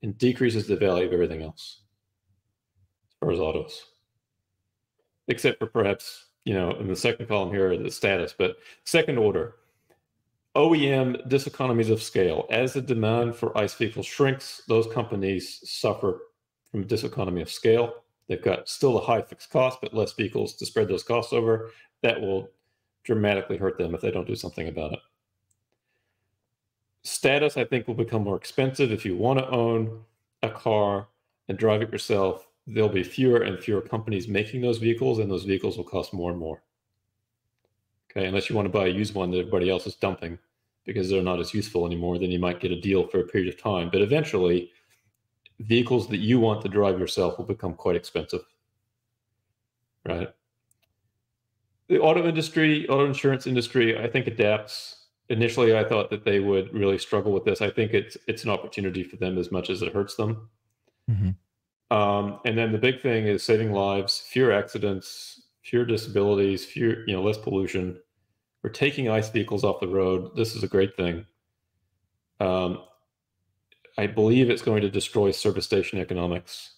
and decreases the value of everything else as far as autos, except for perhaps you know, in the second column here, the status, but second order, OEM diseconomies of scale. As the demand for ICE vehicles shrinks, those companies suffer from diseconomy of scale. They've got still a high fixed cost, but less vehicles to spread those costs over. That will dramatically hurt them if they don't do something about it. Status, I think, will become more expensive if you want to own a car and drive it yourself. There'll be fewer and fewer companies making those vehicles, and those vehicles will cost more and more. Okay, unless you want to buy a used one that everybody else is dumping because they're not as useful anymore, then you might get a deal for a period of time. But eventually, vehicles that you want to drive yourself will become quite expensive. Right? The auto industry, auto insurance industry, I think adapts. Initially, I thought that they would really struggle with this. I think it's it's an opportunity for them as much as it hurts them. Mm-hmm. Um, and then the big thing is saving lives, fewer accidents, fewer disabilities, fewer you know less pollution. We're taking ICE vehicles off the road. This is a great thing. Um, I believe it's going to destroy service station economics.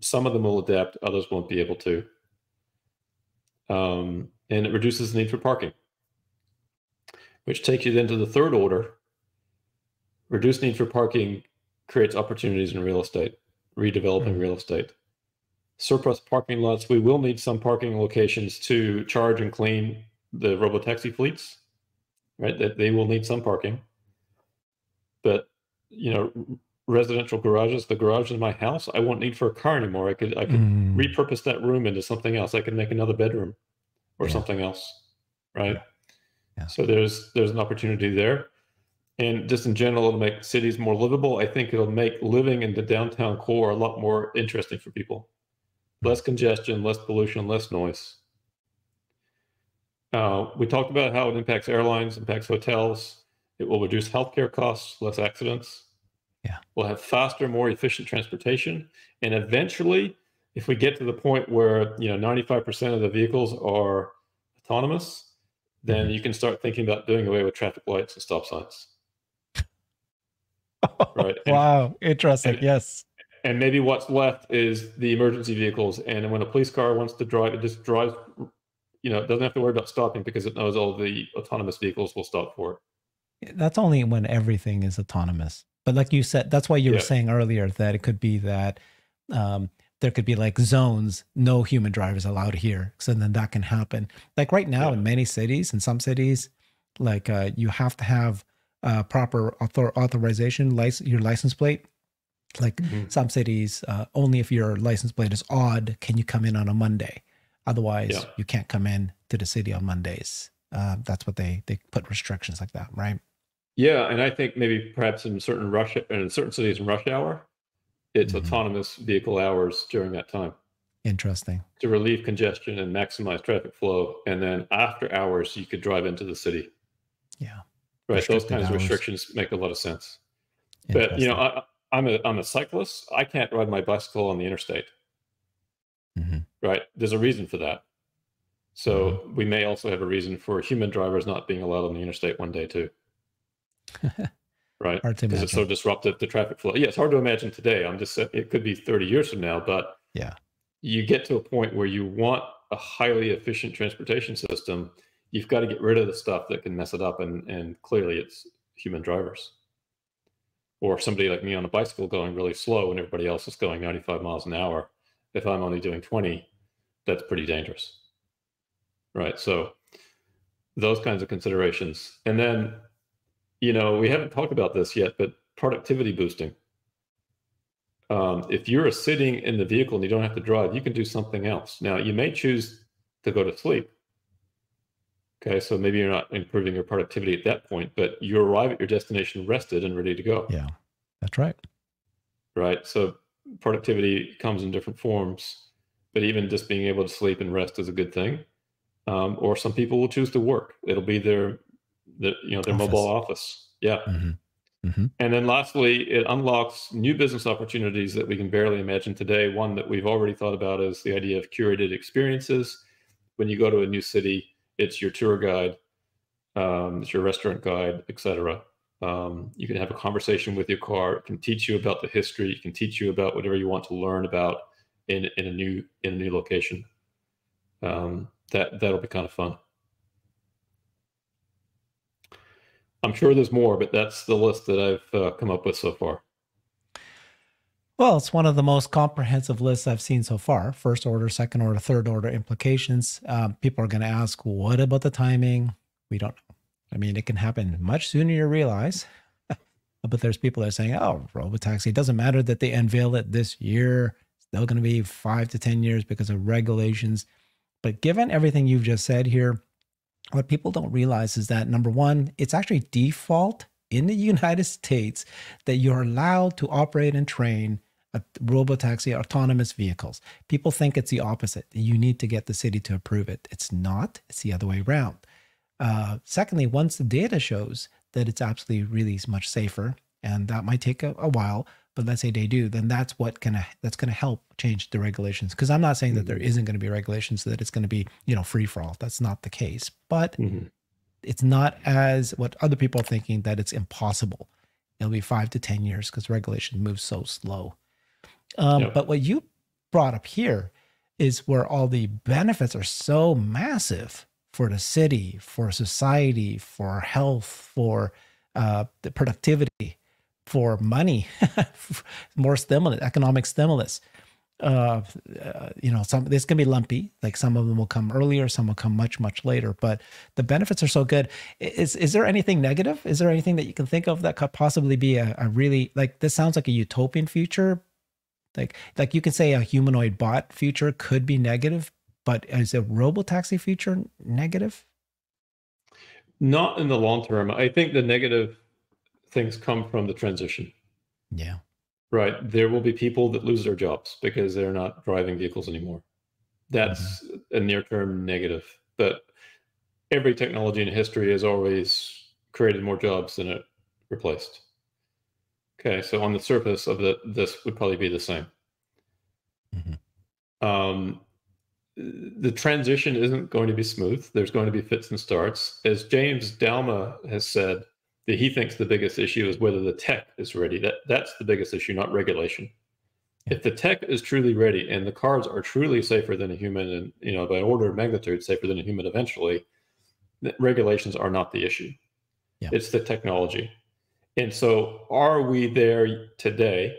Some of them will adapt, others won't be able to. Um, and it reduces the need for parking, which takes you then to the third order. Reduced need for parking creates opportunities in real estate, redeveloping mm-hmm. real estate. Surplus parking lots, we will need some parking locations to charge and clean the robotaxi fleets, right? That they will need some parking. But you know, residential garages, the garage in my house, I won't need for a car anymore. I could I could mm. repurpose that room into something else. I could make another bedroom or yeah. something else, right? Yeah. So there's there's an opportunity there, and just in general, it'll make cities more livable. I think it'll make living in the downtown core a lot more interesting for people. Less congestion, less pollution, less noise. Uh, we talked about how it impacts airlines, impacts hotels. It will reduce healthcare costs, less accidents. Yeah. We'll have faster, more efficient transportation. And eventually, if we get to the point where you know 95% of the vehicles are autonomous, then mm-hmm. you can start thinking about doing away with traffic lights and stop signs. [laughs] right. And, wow. Interesting. And, yes. And maybe what's left is the emergency vehicles. And when a police car wants to drive, it just drives, you know, it doesn't have to worry about stopping because it knows all the autonomous vehicles will stop for it. That's only when everything is autonomous. But like you said, that's why you yeah. were saying earlier that it could be that um, there could be like zones, no human drivers allowed here. So then that can happen. Like right now yeah. in many cities, in some cities, like uh, you have to have uh, proper author- authorization, license, your license plate. Like mm-hmm. some cities, uh, only if your license plate is odd can you come in on a Monday. Otherwise, yeah. you can't come in to the city on Mondays. Uh, that's what they they put restrictions like that, right? Yeah, and I think maybe perhaps in certain rush in certain cities in rush hour, it's mm-hmm. autonomous vehicle hours during that time. Interesting. To relieve congestion and maximize traffic flow, and then after hours, you could drive into the city. Yeah. Right. Those kinds hours. of restrictions make a lot of sense. But you know, I, I'm a I'm a cyclist. I can't ride my bicycle on the interstate. Mm-hmm. Right. There's a reason for that. So mm-hmm. we may also have a reason for human drivers not being allowed on the interstate one day too. [laughs] right? Because it's so disruptive to traffic flow. Yeah, it's hard to imagine today. I'm just it could be 30 years from now, but yeah, you get to a point where you want a highly efficient transportation system. You've got to get rid of the stuff that can mess it up, and and clearly it's human drivers or somebody like me on a bicycle going really slow and everybody else is going 95 miles an hour. If I'm only doing 20, that's pretty dangerous. Right. So those kinds of considerations. And then you know, we haven't talked about this yet, but productivity boosting. Um, if you're sitting in the vehicle and you don't have to drive, you can do something else. Now, you may choose to go to sleep. Okay, so maybe you're not improving your productivity at that point, but you arrive at your destination rested and ready to go. Yeah, that's right. Right. So productivity comes in different forms, but even just being able to sleep and rest is a good thing. Um, or some people will choose to work. It'll be their the you know their office. mobile office. Yeah. Mm-hmm. Mm-hmm. And then lastly, it unlocks new business opportunities that we can barely imagine today. One that we've already thought about is the idea of curated experiences. When you go to a new city, it's your tour guide, um, it's your restaurant guide, etc. Um, you can have a conversation with your car. It can teach you about the history. It can teach you about whatever you want to learn about in in a new in a new location. Um, that that'll be kind of fun. I'm sure there's more, but that's the list that I've uh, come up with so far. Well, it's one of the most comprehensive lists I've seen so far. First order, second order, third order implications. Um, people are going to ask, what about the timing? We don't know. I mean, it can happen much sooner you realize. [laughs] but there's people that are saying, oh, robotaxi, it doesn't matter that they unveil it this year. It's still going to be five to 10 years because of regulations. But given everything you've just said here, what people don't realize is that number one, it's actually default in the [laughs] United States that you're allowed to operate and train robotaxi autonomous vehicles. People think it's the opposite. You need to get the city to approve it. It's not. It's the other way around. Uh, secondly, once the data shows that it's absolutely really much safer, and that might take a, a while, but let's say they do, then that's what gonna that's gonna help change the regulations. Because I'm not saying that there mm-hmm. isn't going to be regulations so that it's going to be you know free for all. That's not the case. But mm-hmm. it's not as what other people are thinking that it's impossible. It'll be five to ten years because regulation moves so slow. Um, yep. But what you brought up here is where all the benefits are so massive for the city, for society, for health, for uh, the productivity, for money, [laughs] more stimulus, economic stimulus. Uh, uh, you know, some this can be lumpy. Like some of them will come earlier, some will come much much later. But the benefits are so good. Is is there anything negative? Is there anything that you can think of that could possibly be a, a really like this sounds like a utopian future, like like you can say a humanoid bot future could be negative, but is a robo taxi future negative? Not in the long term. I think the negative things come from the transition. Yeah. Right. There will be people that lose their jobs because they're not driving vehicles anymore. That's mm-hmm. a near term negative. But every technology in history has always created more jobs than it replaced. Okay, so on the surface of the, this would probably be the same. Mm-hmm. Um, the transition isn't going to be smooth. There's going to be fits and starts. As James Douma has said, that he thinks the biggest issue is whether the tech is ready. That that's the biggest issue, not regulation. If the tech is truly ready and the cars are truly safer than a human, and you know by order of magnitude safer than a human, eventually, regulations are not the issue. Yeah. It's the technology. And so, are we there today?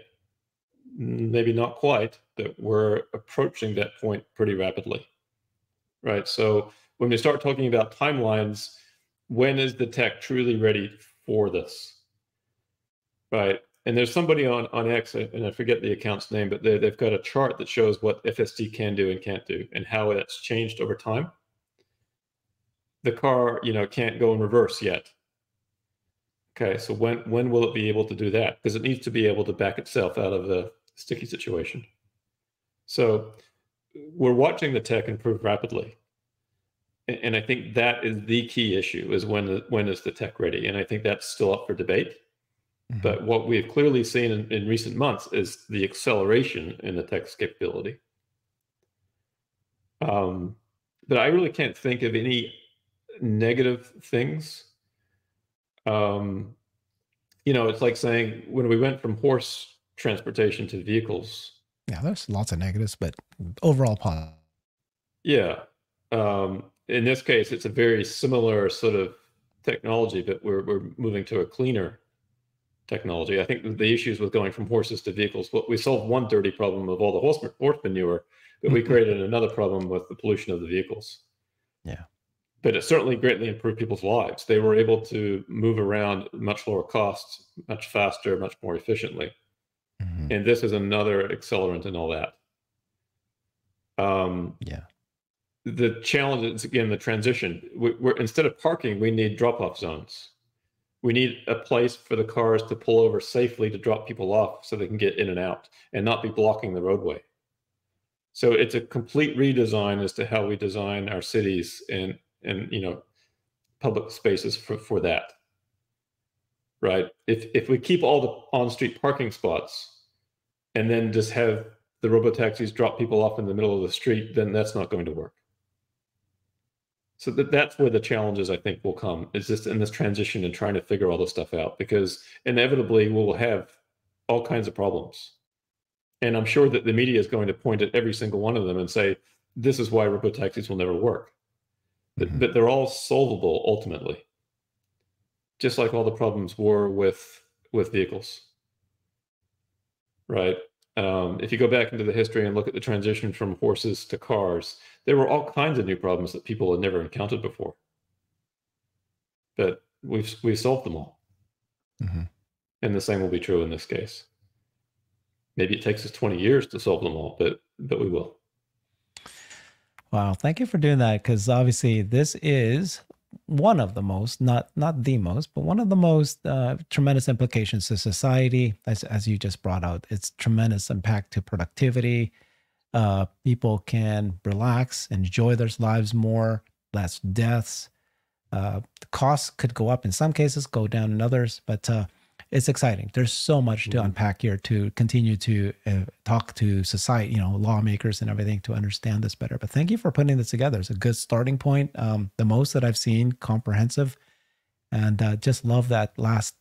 Maybe not quite, but we're approaching that point pretty rapidly. Right. So, when we start talking about timelines, when is the tech truly ready for this? Right. And there's somebody on, on X, and I forget the account's name, but they, they've got a chart that shows what FSD can do and can't do and how that's changed over time. The car, you know, can't go in reverse yet Okay, so when when will it be able to do that? Because it needs to be able to back itself out of a sticky situation. So we're watching the tech improve rapidly. And I think that is the key issue is when when is the tech ready? And I think that's still up for debate. Mm-hmm. But what we've clearly seen in, in recent months is the acceleration in the tech's capability. Um, but I really can't think of any negative things um, you know, it's like saying when we went from horse transportation to vehicles. Yeah, there's lots of negatives, but overall positive. Yeah. Um, in this case, it's a very similar sort of technology, but we're, we're moving to a cleaner technology. I think the issues with going from horses to vehicles, well, we solved one dirty problem of all the horse, horse manure, but we [laughs] created another problem with the pollution of the vehicles. Yeah but it certainly greatly improved people's lives. They were able to move around much lower costs, much faster, much more efficiently. Mm-hmm. And this is another accelerant in all that. Um, yeah. The challenge is again the transition. We, are instead of parking, we need drop-off zones. We need a place for the cars to pull over safely to drop people off so they can get in and out and not be blocking the roadway. So it's a complete redesign as to how we design our cities and and you know public spaces for, for that right? If if we keep all the on-street parking spots and then just have the robo taxis drop people off in the middle of the street then that's not going to work. So that, that's where the challenges i think will come is just in this transition and trying to figure all this stuff out because inevitably we'll have all kinds of problems. And i'm sure that the media is going to point at every single one of them and say this is why robo taxis will never work mm-hmm. but they're all solvable ultimately just like all the problems were with with vehicles right Um, if you go back into the history and look at the transition from horses to cars, there were all kinds of new problems that people had never encountered before. But we've we've solved them all, mm-hmm. and the same will be true in this case. Maybe it takes us twenty years to solve them all, but but we will. Wow, thank you for doing that because obviously this is one of the most, not not the most, but one of the most uh, tremendous implications to society, as as you just brought out. It's tremendous impact to productivity. Uh, people can relax, enjoy their lives more, less deaths. Uh, the costs could go up in some cases, go down in others, but uh, it's exciting. There's so much to mm-hmm. unpack here to continue to uh, talk to society, you know, lawmakers and everything to understand this better. But thank you for putting this together. It's a good starting point. Um, the most that I've seen, comprehensive, and uh, just love that last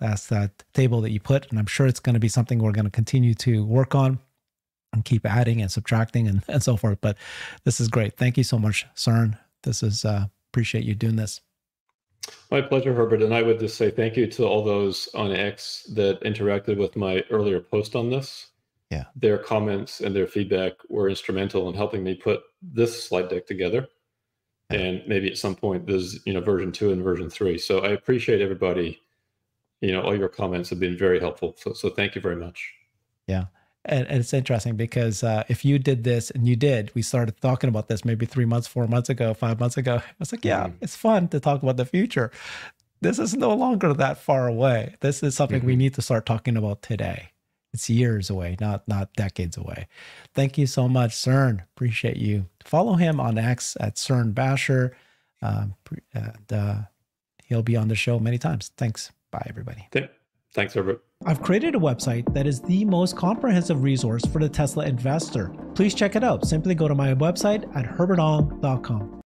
that's that table that you put. And I'm sure it's going to be something we're going to continue to work on and keep adding and subtracting and, [laughs] and so forth. But this is great. Thank you so much, Cern. This is uh, appreciate you doing this. My pleasure, Herbert. And I would just say thank you to all those on X that interacted with my earlier post on this. Yeah. Their comments and their feedback were instrumental in helping me put this slide deck together. Yeah. And maybe at some point there's, you know, version two and version three. So I appreciate everybody, you know, all your comments have been very helpful. So so thank you very much. Yeah. And, and it's interesting because uh, if you did this and you did, we started talking about this maybe three months, four months ago, five months ago. I was like, yeah, mm-hmm. it's fun to talk about the future. This is no longer that far away. This is something mm-hmm. we need to start talking about today. It's years away, not not decades away. Thank you so much, Cern. Appreciate you. Follow him on X at Cern Basher. Um, and uh, he'll be on the show many times. Thanks. Bye, everybody. Thanks, Herbert. I've created a website that is the most comprehensive resource for the Tesla investor. Please check it out. Simply go to my website at herbertong.com.